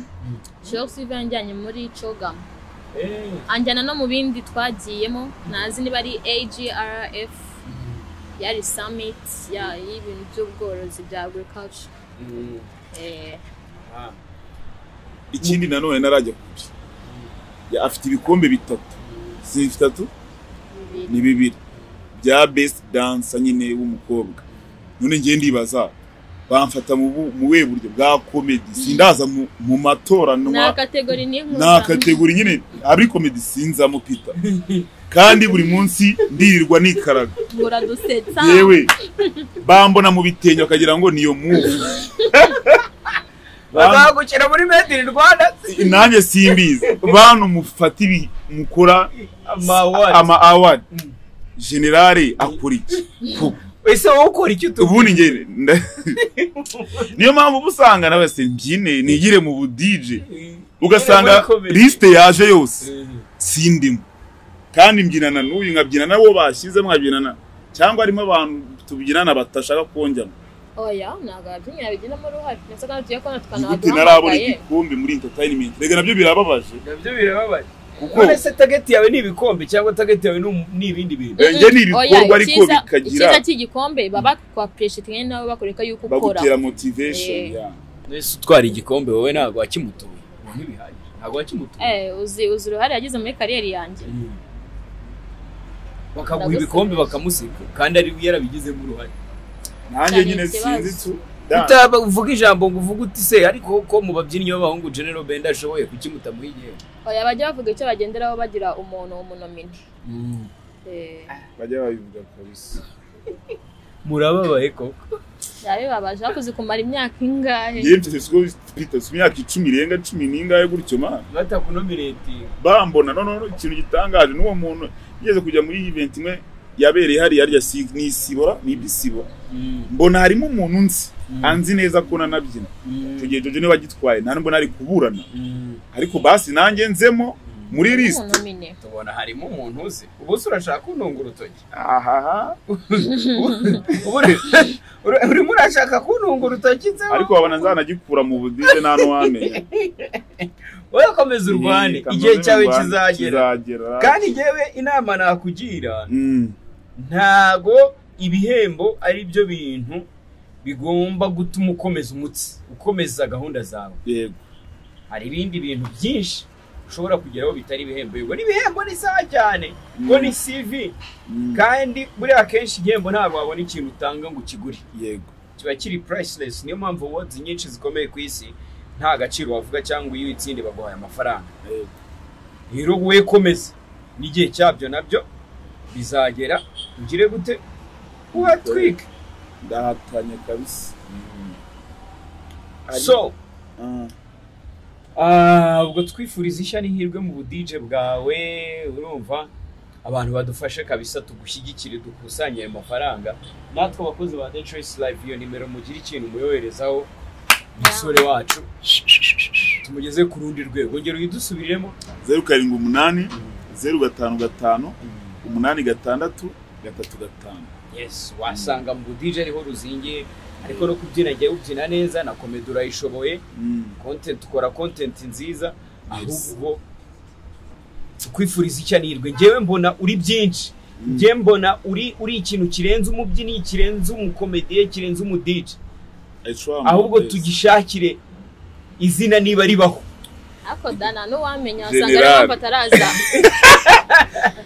Sherry Silver yanjyanye muri Chogam. Anjyana no mu bindi twagiyemo ntazi niba ari AGRF yari summit ya y'ibintu by'ubworozi bya agriculture. Eh. Ikindi nanone narajya kure Ya, afite ibikombe bitatu. Si bitatu ni bibiri. Bya best dancer nyine w'umukobwa. None ngiye ndibaza. Bamfata mu bu- mu buhe buryo bwa comedy? Sindaza mu, mu matora nta kategori nyine. Ari comedy sinzamo pita kandi buri munsi ndirirwa nikaraga. Yewe bambona mu bitenge bakagira ngo niyo move. Bazagukina muri in rwanda. Nanjye simbizi. Bantu mufata ibi mukora ama award generale akora iki. Ese wowe ukora icyo utuvuga ubundi njye niyo mpamvu uba usanga nawe se mbyine nigire mu budije ugasanga lisite yaje yose. Sindimo kandi mbyinana n'uyu nkabyina nabo bashyizemo nkabyinana cyangwa harimo abantu tubyinana batashaka konjyamo oya ntabwo ababyinnyi babigiramo uruhare. Ndetse kandi tugiye kubona gute narabona tukanaduhamagaye igikombe muri entertainment. Rega na byo birababaje. Nabyo birababaye kuko none se tageti yawe ni ibikombe cyangwa tageti yawe ni um- ni ibindi bintu. Eh, njye ni ibikorwa ariko bikagira. icyiza cy'igikombe baba bakwapureshetinga nabo bakoreka yuko ukora. Bagutera motivation Eh. ya ese utwara igikombe wowe ntabwo wakimutuye ntabwo wakimutuye eh uzi uzi uruhare yagize muri kariyeri yanjye. Bakaguha Ndagusiga. ibikombe bakamuseka kandi ari we yarabigizemo uruhare. Nanjye nyine sinzi tu utavuga ijambo ngo uvuge uti se ariko ko mu babyinnyi b'abahungu general benda ashoboye kukimuta muri igihembo oya bajya bavuga icyo bagenderaho bagira umuntu umunomini. Eh. Bajya babivuga kabisa murababaye koko. Yabibabaje bakuze kumara imyaka ingahe? Mfite siko si imyaka icumi irenga cumi n'ingahe gutyo man batakunomineti bambona no no no, ikintu gitangaje n'uwo muntu yigeze kujya muri event imwe yabereye hariya harya si ni isibora ni ibisibo mbona harimo umuntu nzi anzi neza ko nanabyina. Icyo gihe Jojo ni we wagitwaye nta nubwo nari kuburana. Ariko basi nanjye nzemo muri list. Umunomine tubona harimo umuntu uzi. Ubu se urashaka kuntunga urutoki? Ahaha urimo urashaka kuntunga urutoki nzeho ariko wabona nzanagikura mu budije nta n'uwamenya. Wowe komeza urwane. Igihe cyawe kizagera. Kandi njyewe inama nakugira Mm, ntago ibihembo ari byo bintu bigomba gutuma ukomeza umutsi ukomeza gahunda zawe. Yego. Hari ibindi bintu byinshi ushobora kugeraho bitari ibihembo. Yego n'ibihembo ni sawa cyane. Ngo ni CV Mm, kandi buriya akenshi igihembo ntabwo wabona ikintu utanga ngo ukigure. Yego. Kiba kiri priceless. Niyo mpamvu awards nyinshi zikomeye ku isi nta gaciro wavuga cyangwa iyo uyitsinde baguhaye amafaranga. Yego. Rero wowe komeza n'igihe cyabyo na byo bizagera ugire gute? Uhatwike ndahatanye kabisa. Ari- so Ah, ah, ubwo twifuriza ishya n'ihirwe mu budije bwawe urumva? Abantu badufashe kabisa tugushyigikire dukusanye ayo mafaranga. Natwe abakozi ba The Choice Live iyo nimero mugire ikintu muyoherezaho umusore wacu. Tumugeze ku rundi rwego. Ngero uyidusubiriremo zeru karindwi umunani zeru gatanu gatanu umunani gatandatu gatatu gatanu. Yes wasanga mu budije ariho ruzingiye ariko no kubyina njyewe ubyina neza na komedi urayishoboye. Mm, content ukora content nziza ahubwo kwifuriza icyanirwe njyewe mbona uri byinshi. Mm. njye mbona uri uri ikintu kirenze umubyinnyi kirenze umukomediye kirenze umudije ahubwo tugishakire izina niba ribaho. Ariko dana n'uwamenya wasanga ariyo mpamvu ataraza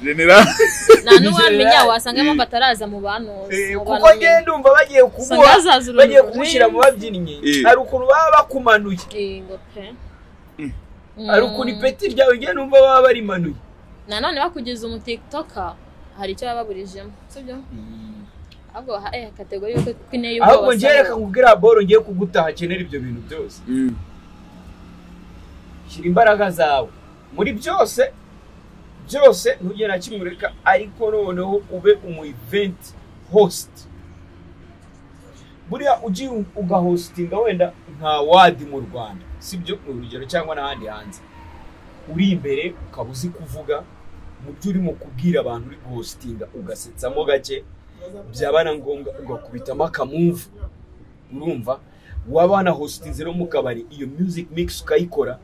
General. Nta n'uwamenya wasanga mpamvu ataraza mu bantu mu kuko bantu njye ndumva bagiye uruntu bagiye kugushyira mu babyinnyi Eh. hari ukuntu baba bakumanuye. Eh, ngo pe. Mm. hari ukuntu ipeti ryawe njye numva baba barimanuye. Nanone bakugeza umu tiktoka hari icyo baba baburijemo sibyo? Ahubwo ha- eh, kategori yo kwine ahubwo njye reka nkubwire boro ngiye kugutaha akenera ibyo bintu byose. Mm, shyira imbaraga zawe. Muri byose byose ntugire na kimwe ureka ariko noneho ube umu event host. Buriya ugiye ugahostinga wenda nka wadi mu rwanda sibyo? Ni urugero cyangwa n'ahandi hanze. Uri imbere ukaba uzi kuvuga mu byo urimo kubwira abantu uri guhositinga ugasetsamo gake byaba na ngombwa ugakubitamo akamuvu urumva? Waba wanahositinze no mu kabari iyo music mix ukayikora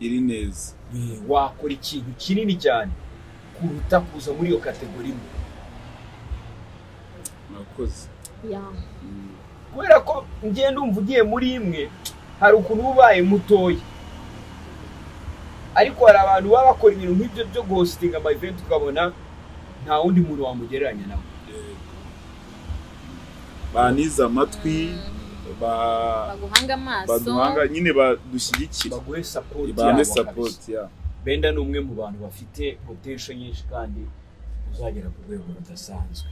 iri neza. Eh, wakora ikintu kinini cyane kuruta kuza muri iyo kategori imwe. Murakoze. Ya. Kubera ko ngenda umva ugiye muri imwe hari ukuntu uba ubaye mutoya. Ariko hari abantu baba bakora ibintu nk'ibyo byo guhositinga ama event ukabona nta wundi muntu wamugereranya nawe banize amatwi. Ba- baguhanga amaso. Baduhanga nyine badushyigikira baguhe yabo kabisa. ya benda ni umwe mu bantu bafite potential nyinshi kandi uzagera ku rwego rudasanzwe.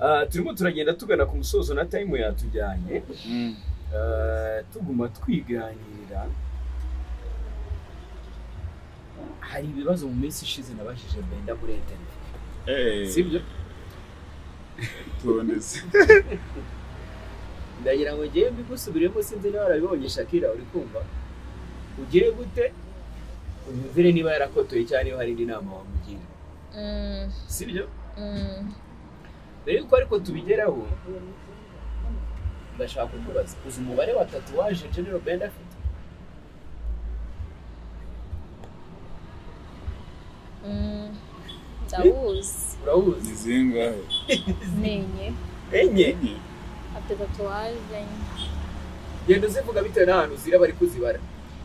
Ah, turimo turagenda tugana ku musozo na time yatujyanye. Mm. Ah, tuguma twiganirira hari ibibazo mu minsi ishize nabajije benda muri internet Eh, sibyo? Tuboneze ndagira ngo ngewe mbigusubiremo sinzi niba warabibonye shakira uri kumva? Ugire gute? Uyumvire niba yarakotoye cyangwa niba hari indi nama wamugira Mm, sibyo mm. mbere yuko ariko tubigeraho ndashaka kukubaza. Uzi umubare wa tatuwaje General Benda afite? Mm, ndawuzi urawuzi ni zingahe ni enye enye. Enye? Afite tatuwaje genda uzivuga bitewe n'ahantu uzira bari kuzibara.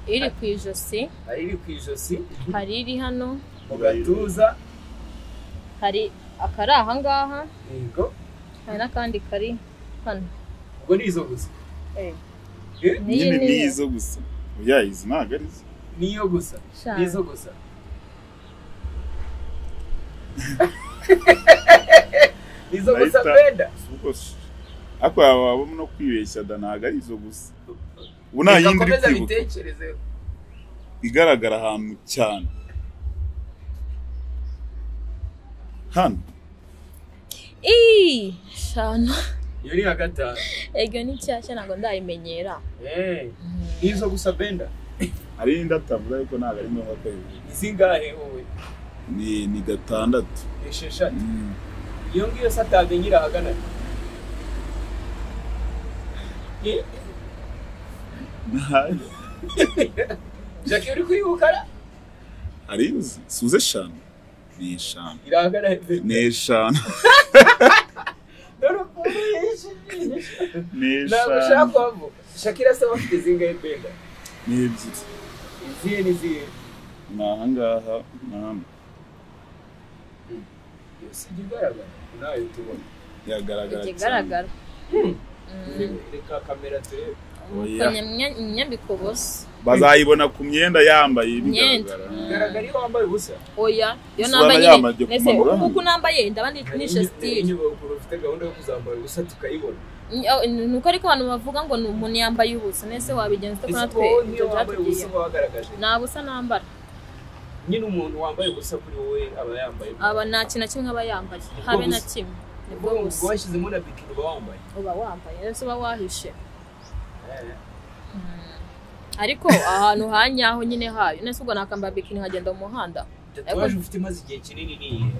Iri ku ijosi. Hari iri ku ijosi. Hari iri hano. Mu gatuza. Hari akari aha ngaha. Yego. Hari n'akandi kari hano. Ubwo ni izo gusa. Eh, Eh, nyine ni izo gusa. Oya izi ntabwo ari zo niyo gusa. Sha. ni izo gusa. Ni izo gusa se- ariko wabamo no kwibeshya da ntabwo ari izo gusa. Ubu nta yindi uri nkomeze kwibuka igaragara ahantu cyane. Hano. Ii, shano. Iyo ni nka gatanu. Ego ni nshyashya ntabwo ndayimenyera. Eh, ni izo gusa benda. Hari n'indi atavuga ariko ntabwo ari ngombwa ko bivuga izingahe wowe? Ni ni gatandatu. Esheshatu. Mm. iyo ngiyo se ahagana Eh, Ntayo. Jackie uri kwibukara uzi suze eshanu ni eshanu ni eshanu ni ntabwo ushaka eshanu shakira se bafite zingahe benda ni ebyiri izihe n'izihe ni ahangaha ni hano yose ijya igaragara nawe tubona yagaragara ikigaragara reka kamera turebe Oya. imyambiko bose bazayibona ku myenda yambaye bigaragara. Igaragara iyo wambaye ubusa. Oya iyo nambaye ese hano? nambaye ndaba nishe sitire inyubako ufite gahunda yo kuzambara ubusa tukayibona. Ni uko ariko abantu bavuga ngo ni umuntu yambaye ubusa nese wabigenza ute natwe ibyo byatugiye nta busa nambara. Nyine umuntu wambaye ubusa kuri wowe aba yambaye aba nta kintu na kimwe aba yambaye. Habe na kimwe. Ni bwo washyizemo na bikini uba wambaye uba wambaye ese uba wahishe. Eh. ariko ahantu ha nyaho nyine hayo. Nese ubwo nakambara bikini nkagenda mu muhanda? Tatuwaje ufite imaze igihe kinini ni iyihe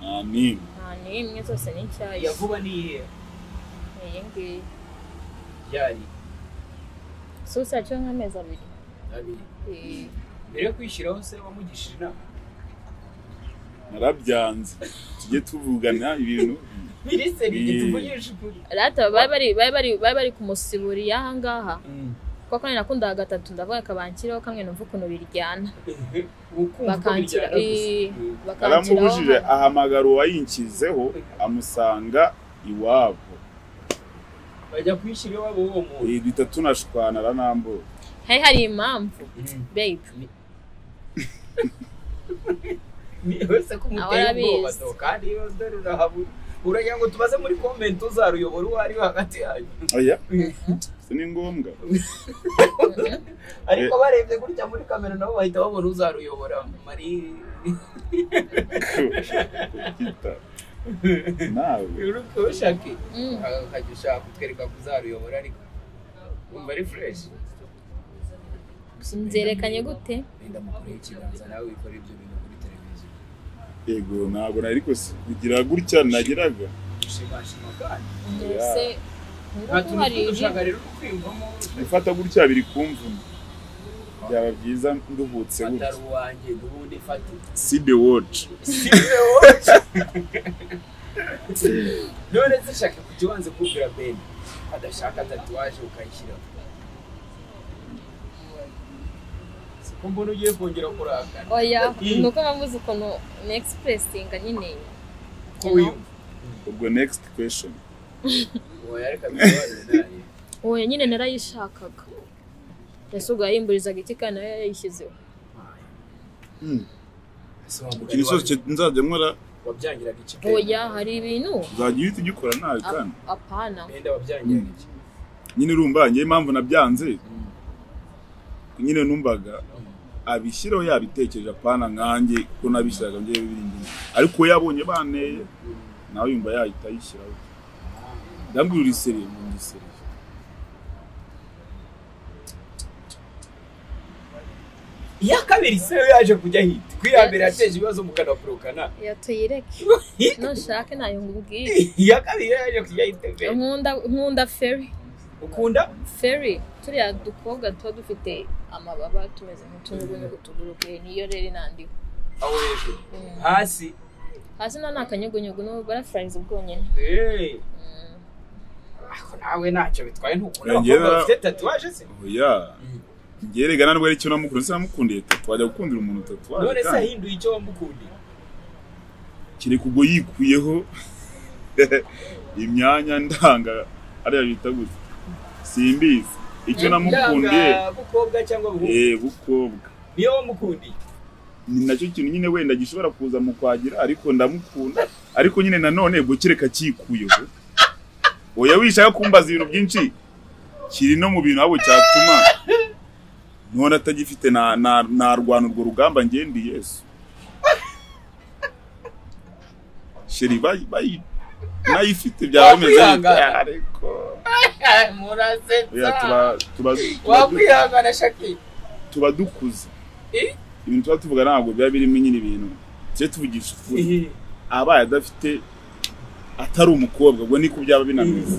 nta n'imwe nta n'imwe zose ni nshyashya iya vuba ni iyihe ni iyi ngiyi. Yari. Si usa yaciye nk'amezi abiri. Abiri. Eh, mbere yo kwishyiraho se wamugishije inama? Narabyanze. Tujye tuvugana ibintu bari bari bari kumusiburiya aha ngaha kuko nakundaga gatatu ndavuga kabankiraho kamwe numva ukuntu biryana. Mm. aramubujije ahamagara uwayinshyizeho amusanga iwabo. Bajya kwishyira iwabo w'uwo muntu. Eh, duhita tunashwana aranambura hari hari impamvu? Babe. Ni wese ko umuteye ubwoba kandi iyo dore urahabura uragira ngo tubaze muri komenti uzaruyobora uwo ari we hagati yanyu. Oya si ni ngombwa. Ariko barebye gutya muri kamera nabo bahita babona uzaruyobora mari. Nawe. Ushake Mm. ukajya ushaka kutwereka ko uzaruyobora ariko. Wumva ari fureshi nzerekanye gute? Wenda mukoreye ikiganza nawe wikora ibyo bintu. Yego ntabwo nari si kugira gutya nageraga gufata gutya biri kumvuna byaba byiza nduhutse gutya. See the watch. None se shaka kujya ubanza kubwira ben? Adashaka tatuwaje ukayishyiraho siko mbona ugiye kongera kurakara. Oya ni uko navuze ukuntu ni expressinga nyine. Ubwo next question. Oya nyine narayishakaga. Ese ubwo yayimburizaga iki kandi na yo yayishyizeho Hmm. ikintu cyose nzajya nkora wabyangiraga iki oya hari ibintu? Uzajya uhita ugikora nawe kandi. apana. Iki? Nyine urumva ngewe impamvu nabyanze. Nyine numvaga abishyiraho yabitekereje apana nkanjye ko nabishyiraga ngewe biri imbere ariko we yabonye baneye nawe yumva yahita ayishyiraho. Ndambwira uri seriye ngo ndi seriye iya kabiri se yaje kujya hita ku iya mbere yateje ibibazo mukanakurukana ya tuyireke. Nushake na yo ngubwiye iya kabiri yaje kujya hita nkunda nkunda feri ukunda? Feri turiya dukobwa tuba dufite amababa tumeze nk'utunyugunyugu tuguruke niyo rero inandiho aho hejuru. Mm. hasi? Hasi no ni akanyugunyugu no barafurayiza bwonyine Eh, Mm. ako nawe ntacyo bitwaye ntukunda. Abakobwa bafite tatuwaje se? Oya ngewe rega ntabwo ari icyo namukunze se namukundiye tatu wajya gukundira umuntu tatu none se ahinduye icyo wamukundiye kereka ubwo yikuyeho. Imyanya ndanga ariya bita gutya. Simbizi. Icyo namukundiye? bukobwa cyangwa buhungu? Eh bukobwa. Niyo wamukundiye ni na cyo kintu nyine wenda gishobora kuza mu kwagira ariko ndamukunda. Ariko nyine nanone ubwo kereka kikuyeho oya wishaka kumbaza ibintu byinshi? Kiri no mu bintu ahubwo cyatuma none atagifite na na narwana urwo rugamba ngendi yesu. Sheri bayi bayi nayifite byaba bimeze ariko. Wakwihangana shaki tuba dukuze. Ibintu tuba tuvuga ntabwo biba birimo nyine ibintu. Tujye tuvugisha ukuri. Abaye adafite atari umukobwa ubwo niko byaba binameze.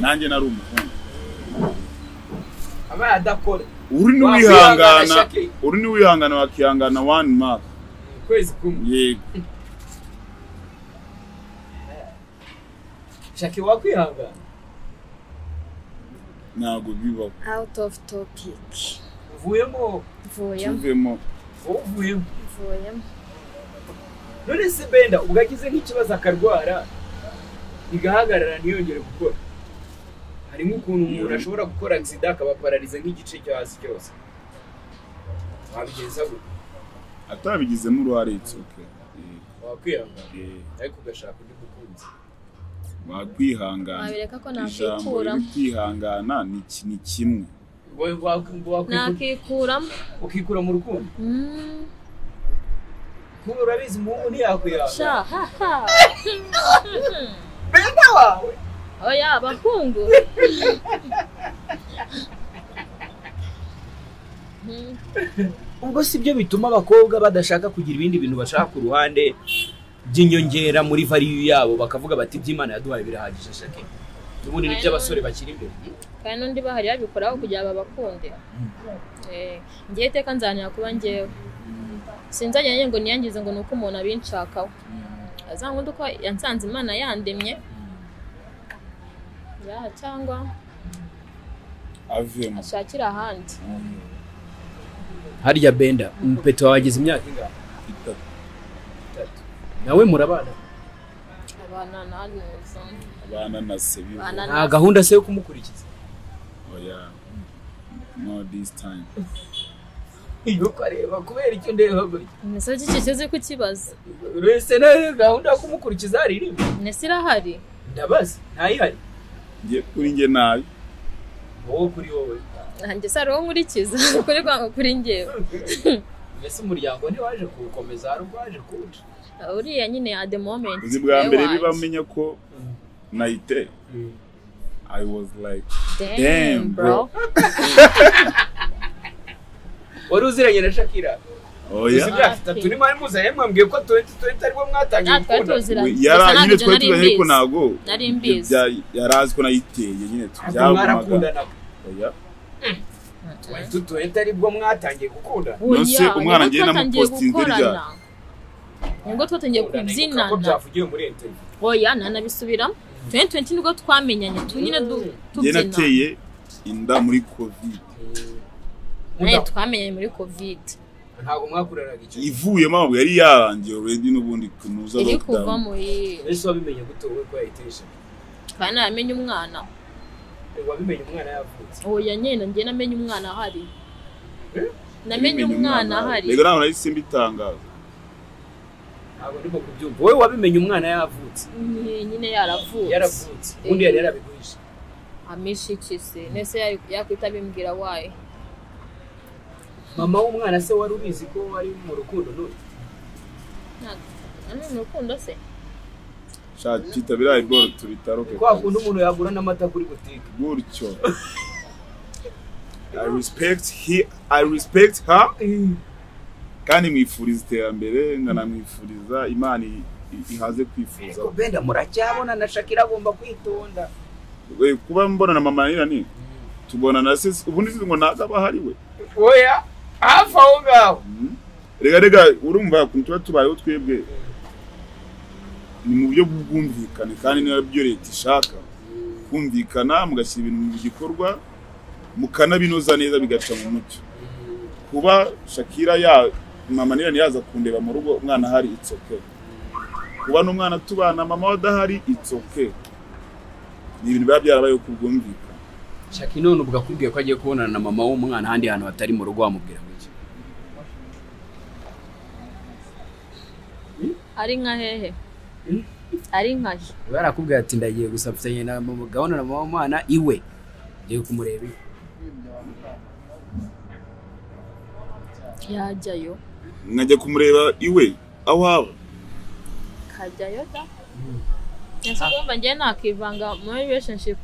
Nanjye nari umuhungu. Abaye adakora. Uri Shaki. uri niwihangana wakihangana one month ukwezi kumwe. Yego. Shaki wakwihangana? Ntabwo bibaho. Out of topic. Tuvemo wowe uvuyemo mvuyemo none se benda ubwo agize nk'ikibazo akarwara bigahagarara ntiyongere gukora. Hari nk'ukuntu umuntu ashobora gukora agisida akaba pararize nk'igice cyo hasi cyose. Wabigenza gute? Atabigizemo uruhare it's okay. Yego. wakwihangana ariko ugashaka undi wakwihangana ijambo riri kwihangana ni ki- ni kimwe? Nakikuramo. ukikura mu rukundo? Mm, kuba urabizi umuhungu haha benda wawe. Oya abahungu Mm, ubwo si byo bituma abakobwa badashaka kugira ibindi bintu bashaka ku ruhande. By'inyongera muri variyu yabo bakavuga bati iby'imana yaduhaye birahagije shake. Ubundi ni by'abasore bakiri imbere. Kandi n'undi bahari babikoraho kugira ngo babakunde. Eh, ngewe iteka nzanira kuba ngewe sinzajya ngo niyangize ngo ni uko umuntu abinshakaho azankunda uko yansanze imana yandemye. Ya cyangwa ashakira ahandi. Harya benda umupeta wawe ageze imyaka ingana nawe murabana? Abana na se bibo nta gahunda se yo kumukurikiza. Oya no this time. Iyo ukareba kubera icyo ndeba gutya nese iki kibazo kukibaza? Rese na gahunda yo kumukurikiza hari irimo nese irahari? Ndabaza ntayihari. Ngiye kuri njye nabi. Wowe kuri wowe. Nanjye se hari uwo nkurikiza? Kuri rwanga kuri ngewe mbese umuryango ntiwaje kuwukomeza hari ubwo waje kuwuca uriya nyine at the moment uzi bwa mbere wanjye. bibamenya ko nayite i was like Damn, bro. wari uziranye na shakira? Oya itatu ni mwari muzanye mwambwiye ko tuwenti tuwenti ari bwo mwatangiye gukunda. nyine twari tuzanye ariko ntabwo Nari mbizi. bya- yari azi ko nayiteye nyine tubyagumaga oya tuwenti tuwenti ari bwo mwatangiye gukunda. Nonse Oya, umwana ngiye namupostinze gukorana. Ni bwo twatangiye kubyinana. oya nanabisubiramo 2020 ni bwo twamenyanye tu nyine du- njye tubyina. nateye inda muri covid. Eh, twamenyanye muri covid. Ntabwo mwakuranaga icyo ivuyemo ahubwo yari yarangiye already n'ubundi kunuza iri kuvamo iyi ese wabimenye gute wowe ko yayitesha kandi namenye umwana. Wabimenye umwana yavutse. Oya nyine njye namenye umwana ahari. Eh? namenye umwana ahari. rero ntabwo nahise mbitangaza ntabwo ndimo kubyumva. Wowe wabimenye umwana yavutse. Nye- nyine yaravutse. Yaravutse. Ubundi yari yarabiguhishe amisha iki se nese yakwita bimbwira wayi mama w'umwana se wari ubizi ko wari mu rukundo n'uyu ari mu rukundo se. Shaka kita biriya iboro tubitaroke kwa kundi umuntu yagura n'amata kuri butike. Gutyo. I respect he I respect her. Kandi mwifuriza iterambere nkanamwifuriza imana ihaze kwifuza. Ariko benda muracyabona na shakira agomba kwitonda. We, kuba mbona na mama nira ni? Tubona na se ubundi si ngo ntago aba ahari we? Oya hafi aho ngaho. Mhm. rega rega urumva ukuntu tuba tubayeho twebwe ni mu buryo bw'ubwumvikane kandi na byo leta ishaka. Kumvikana mugashyira ibintu mu gikorwa mukanabinoza neza bigaca mu mucyo. Kuba shakira ya mama nira yaza kundeba mu rugo umwana ahari it's okay. Kuba n'umwana tubana mama we adahari it's okay. Ni ibintu biba byarabayeho ku bwumvikane. Shaki none ubwo akubwiye ko agiye kubonana na mama w'umwana ahandi hantu hatari mu rugo wamubwira ngo iki? Ari nka hehe? Hmm? ari nka he? We arakubwira ati ndagiye gusa mfitanye na mama gahunda na mama w'umwana iwe. Ngiye kumureba iwe. Yajyayo. Nkajya kumureba iwe aho haba kajyayo da. Urumva njyewe nakivanga muri relationship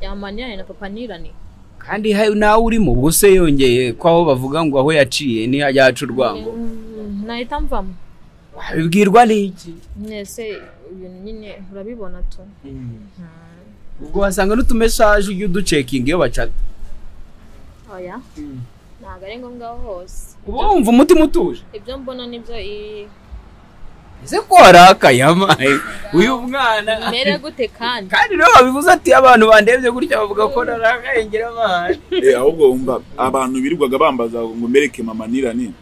ya maniyani na papa nirani kandi hari nawe urimo ubwo se yongeye ko aho bavuga ngo aho yaciye ni ho yaca urwango Mm, nahita mvamo. Wabibwirwa n'iki? Mwese ibintu nyine urabibona tu? Ubwo wasanga n'utumesaje ujya uducekinga iyo bacata. Oya. Ntabwo ari ngombwa hose. Uba wumva umutima utuje. Ibyo mbona ni byo ese ko warakaye amaye uyu mwana. Mere gute kandi? Kandi rero wabivuze ati abantu bandebye gutya bavuga ko narakaye ngira amahane Eh, ahubwo wumva abantu birirwaga bambaza ngo mbereke mama nirani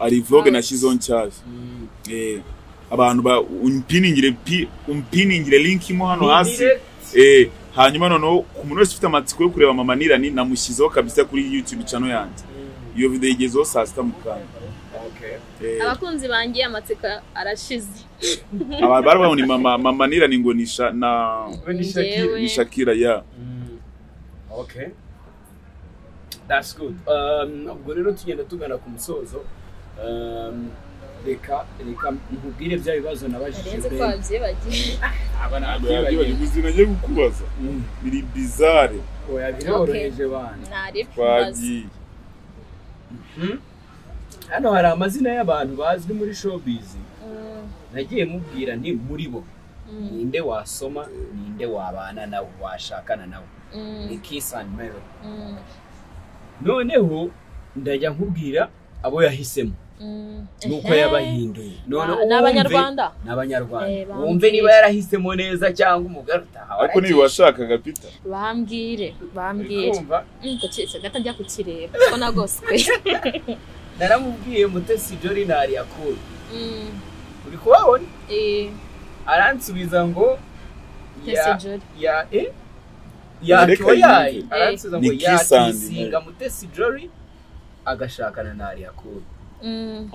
ari vlog nashyizeho nshyashya eh, abantu ba umpiningire pi umpiningire link mo hano hasi. Eh, hanyuma noneho ku muntu wese ufite amatsiko yo kureba mama nirani namushyizeho kabisa kuri youtube channel yanjye. Iyo video igezeho saa sita mu kanya Eh, abakunzi bangiye amatsiko arashize abantu bari babona mama mama nirani ngo ni Shakira ya Okay. That's good. Um, ubwo rero tugenda tugana ku musozo. Um, reka reka nkubwire bya bibazo nabajije Aba ntabwo nabyibagiwe. ubuzima ngiye kukubaza Mm. biri bizarre Oya biroroheje bana. twagiye? Hano hari amazina y'abantu bazwi muri showbiz. Nagiye mubwira nti muri bo ninde wasoma ninde wabana nawe washakana nawe? Ni Kiss and Melody. noneho ndajya nkubwira abo yahisemo. Nuko yabahinduye. None Ni Abanyarwanda? ni abanyarwanda Eh, bambwire. wumve niba yarahisemo neza cyangwa umugore utaha ariko niba washakaga Peter bambwire bambwire. Mm, gata njya kukireba. Ko nagoswe. Naramubwiye mutesi jori na ariyakuru Mm, uri kubabona eh, aransubiza ngo ya Jolly. ya eh? Aransubiza ngo yakisiga mutesi jori agashakana na ariyakuru mm.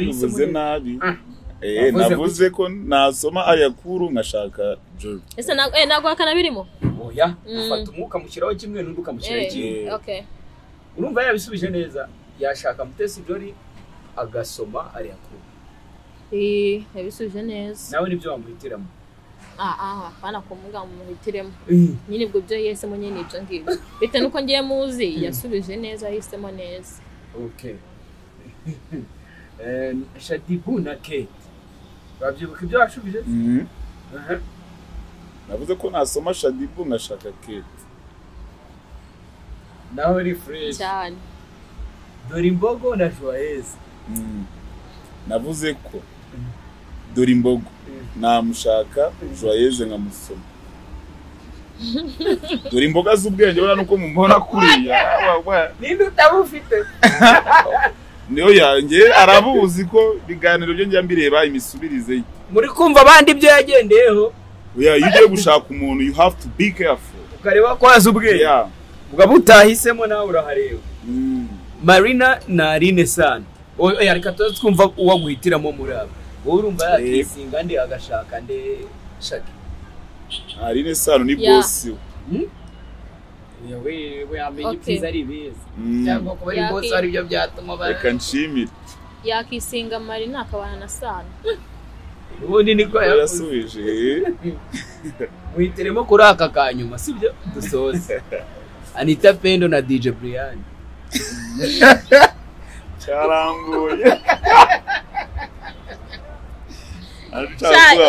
Neza. nabi. Ah. Eh, navuze ko nasoma ariya kuru nkashaka Jory ese na- eh, naguhakana birimo? Oya Mm. ufata umwe ukamushyiraho kimwe n'undi ukamushyiraho ikindi Eh. okay. Urumva yarabisubije neza. Yashaka mutesi jori agasoma ariyakuru Eh, yabisubije neza. Nawe ni byo wamuhitiramo ah ah apana kumuga mumuhitiremo nyine ubwo byo yahisemo nyine ibyo ngibyo. Bitewe nuko ngiye muzi? Yasubije neza yahisemo neza. Okay. shadibu na kate babyibuka ibyo washubije Mhm. Navuze ko nasoma shadibu ngashaka kate naho uri fresh cyane dore imbogo na joyeuse Mhm. navuze ko dore imbogo namushaka joyeuse nkamusoma dore imboga z'ubwenge buriya nuko mumubona kuriya ninde utabufite niyo yanjye arabuzi ko ibiganiro byo njya mbireba imisubirize ye. Muri kumva abandi ibyo yagendeyeho. Iyo ugiye gushaka umuntu you have to be careful. Ukareba ko azi ubwenge yeah. ubwo utahisemo nawe urahareba. Mm. marina na aline sana oya reka tuze twumva uwo guhitiramo muri abo. Wowe urumva yakisinga andi agashaka nde shaki. Aline Sano ni Yeah. boss. We. We we yamenye ibyiza ari ibiza cyangwa kuba ari bose ari byo byatuma reka nshimire yakisinga mari akabana na sano ubundi niko yasubije muhitiremo kuri aka ka nyuma sibyo dusoze anita pendo na dj brian. Cyaranguye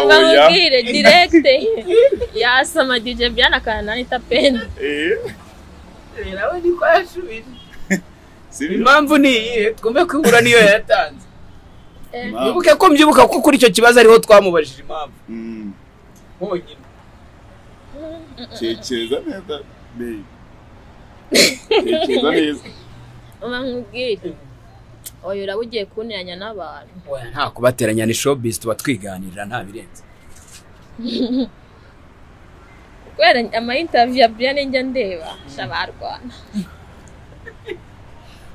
bamubwire direkite yasoma dj byana akana anita pendo Eh, nawe niko yashubije sibyo? impamvu ni iyihe twumve ko ibura niyo yatanze. Eh, Impamvu. wibuke ko mbyibuka ko kuri icyo kibazo ariho twamubajije impamvu. Mm. honyine tekereza neza babe. tekereza neza. Bamubwire oya uraba ugiye kuniranya n'abantu. Oya nta kubateranya ni showbiz tuba twiganirira nta birenze. Kubera amayinitaviyu ya brian njya ndeba barwana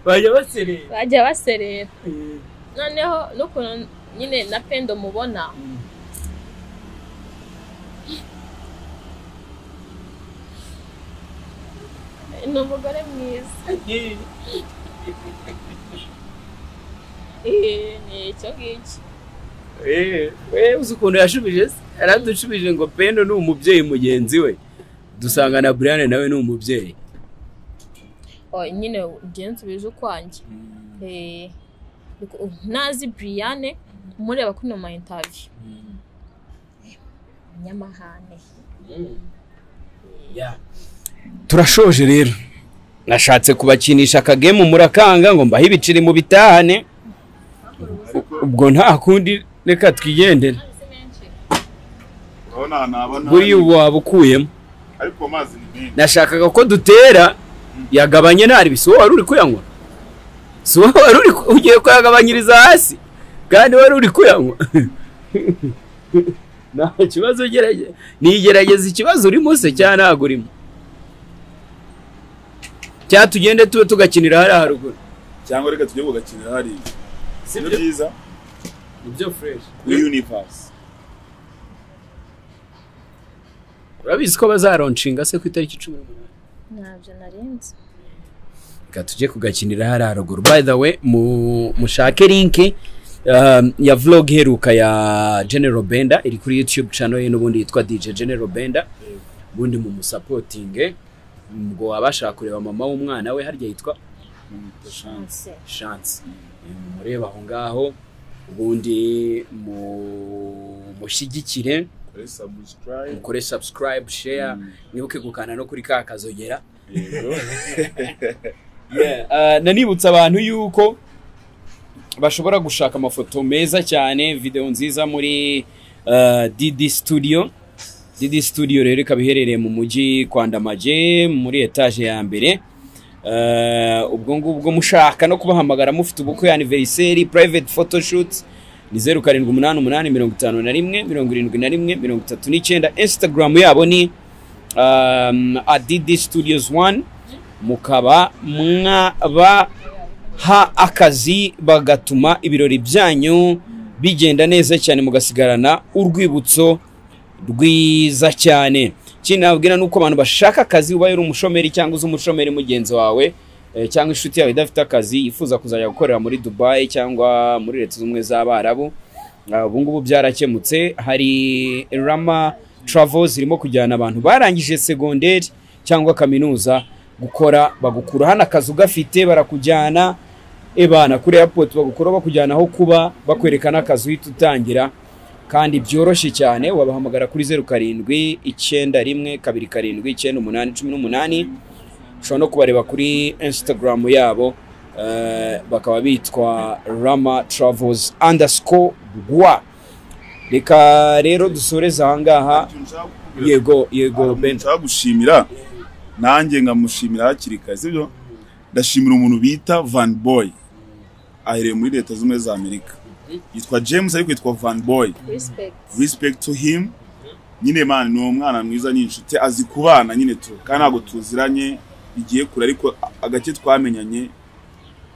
bajya baserera bajya baserera noneho n'ukuntu nyine na pendo mubona ni umugore mwiza ni icyo ngicyo we uzi ukuntu yashubije se? Yaradushubije ngo pendo ni umubyeyi mugenzi we. Dusanga na brian nawe ni umubyeyi. Nyine ngiye nsubije ukwanjye Eh, ariko ntazi brian mureba kuri no mayinitaviyu nyamahane. Turashoje rero. Nashatse kubakinisha akagemu murakanga ngo mbahe ibiceri mu bitahane. Ubwo nta kundi reka twigendere. Buriya ubu waba ukuyemo nashakaga ko dutera. Yagabanye nabi. Si wowe wari uri kuyanywa? Si wowe wari uri ugiye kuyagabanyiriza hasi? Kandi wari uri kuyanywa? Nta kibazo gerageza nigerageza ikibazo urimo se cyangwa ntabwo urimo cyangwa tugende tube tugakinira hariya haruguru. Cyangwa reka tujye kugakinira hariya. Si byiza. Ibyo fureshi universe. Urabizi ko bazaronshinga se ku itariki cumi n'umunani? Ntabyo narinzi. Reka tujye kugakinira hariya haruguru. By the way mu- mushake linki um, ya vlog iheruka ya general benda iri kuri youtube channel ye n'ubundi yitwa dj general benda ubundi mu musapotinge ngo abashaka kureba mama w'umwana we harya yitwa? Chance. Chance. Mureba aho ngaho. Ubundi mu mushyigikire mukore subscribe share Mm. mwibuke gukanda no kuri ka kazogera. Uh, nanibutsa abantu yuko bashobora gushaka amafoto meza cyane video nziza muri uh, Didi Studio. Didi Studio rero ikaba iherereye mu mujyi kwa Ndamage muri etage ya mbere. Ubwo ngubwo mushaka no kubahamagara mufite ubukwe anniversary private photoshoot ni zeru karindwi umunani umunani mirongo itanu na rimwe mirongo irindwi na rimwe mirongo itatu n'icyenda. Instagram yabo ni um, adidi studios one. Mukaba mwabaha akazi bagatuma ibirori byanyu bigenda neza cyane mugasigarana urwibutso rwiza cyane. Ikindi nababwira ni uko abantu bashaka akazi ubaye uri umushomeri cyangwa uzi umushomeri mugenzi wawe eh, cyangwa inshuti yawe idafite akazi yifuza kuzajya gukorera muri dubayi cyangwa muri leta z'ubumwe z'abarabu. Ah, ubu ngubu byarakemutse. Hari rama travels irimo kujyana abantu barangije segonderi cyangwa kaminuza gukora bagukura. Hano akazi ugafite barakujyana ebana kuri airport bagukora bakujyana aho kuba bakwereka n'akazi uhita utangira. Kandi byoroshye cyane wabahamagara kuri zeru karindwi icyenda rimwe kabiri karindwi icyenda umunani cumi n'umunani. Ushobora no kubareba kuri instagram yabo eh, bakaba bitwa rama travels underscore rwa reka rero dusoreze ahangaha yego yego ben. nshaka gushimira? Nanjye nkamushimira hakiri kare sibyo? Ndashimira umuntu bita van boy. Ahereye muri leta zunze ubumwe za amerika. Yitwa james ariko yitwa van boy. Respect. To him. Nyine man ni umwana mwiza ni inshuti azi kubana nyine tu. Kandi ntabwo tuziranye igiye kure ariko agake twamenyanye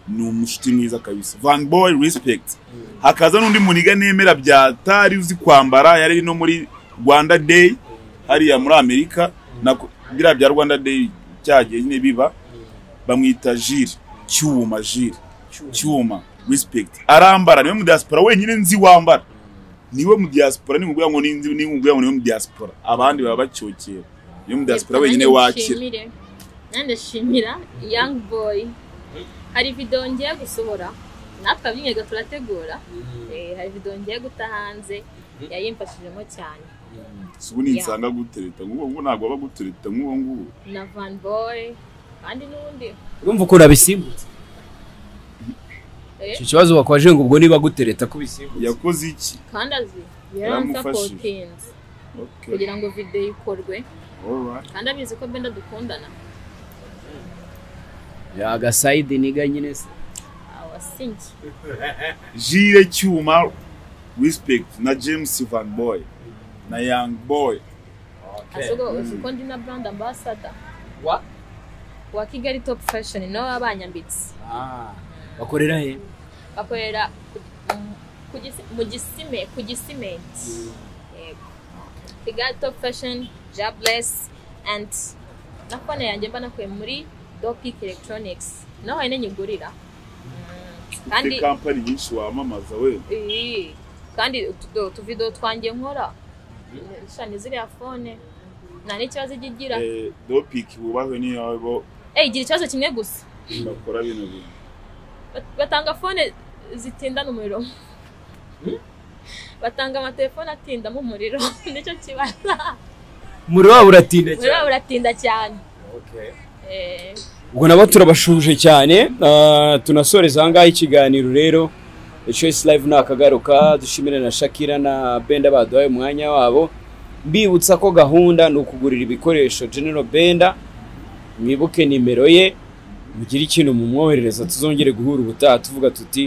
ni umushuti mwiza kabisa. Van boy respect. Hakaza n'undi muniga nemera bya tari uzi kwambara yari ari no muri rwanda day hariya muri amerika. Na biriya bya rwanda day cyagiye nyine biba bamwita jire cyuma jire cyuma. Respect. Arambara ni we mu diaspora wenyine nzi wambara. Niwe mu diaspora ni ngo ngo ninzi ni ngo ngo ni we mu diaspora. Abandi baba bacyokera. Niwe mu diaspora wenyine wakira. Nanjye ndashimira young boy. Hari video ngiye gusohora natwe abinyega turategura. Eh, hari video ngiye guta hanze yayimfashijemo cyane. Si ubu ninsanga gutereta nk'uwo nguwo ntabwo aba gutereta nk'uwo nguwo. Na van boy kandi n'undi. Urumva ukuntu abisimbutse. Icyo kibazo bakwaje ngo ubwo niba gutereta ko bisimbutse yakoze iki? Kandi azi. Okay kugira ngo video ikorwe. Kandi abizi ko benda dukundana. Agasayidi niga nyine se. Awasinki jire cyuma respect na james van boy na young boy. Ahubwo uzi ko ndi na brand ambassador? Wa? Wa kigali top fashion nawe abanyambitse bakorera he? Bakorera ku- gisimenti. Yego. Kigali top fashion jobless and na fone yanjye mba nakuye muri dopic electronics. Naho hari nyigurira. Kandi ufite kampani nyinshi wamamaza we kandi utu- utuvido twanjye nkora. Shani ziriya fone nta n'ikibazo ijya igira. Eh, dopic bubahwe niyo bo. Igira ikibazo kimwe gusa. Bakora bino bintu. Bat- batanga fone zitindana umuriro batanga amatelefone atindamo umuriro ni cyo kibazo. Umuriro wabo uratinda umuriro cyane? uratinda cyane. Eh, ubwo nabo turabashuje cyane. Ah, tunasoreza ahangaha ikiganiro rero. Choice Live ni akagaruka. Dushimire na Shakira na Benda baduhaye umwanya wabo. Mbibutsa ko gahunda ni ukugurira ibikoresho General Benda. Mwibuke nimero ye. Mugire ikintu mumwoherereza tuzongere guhura ubutaha tuvuga tuti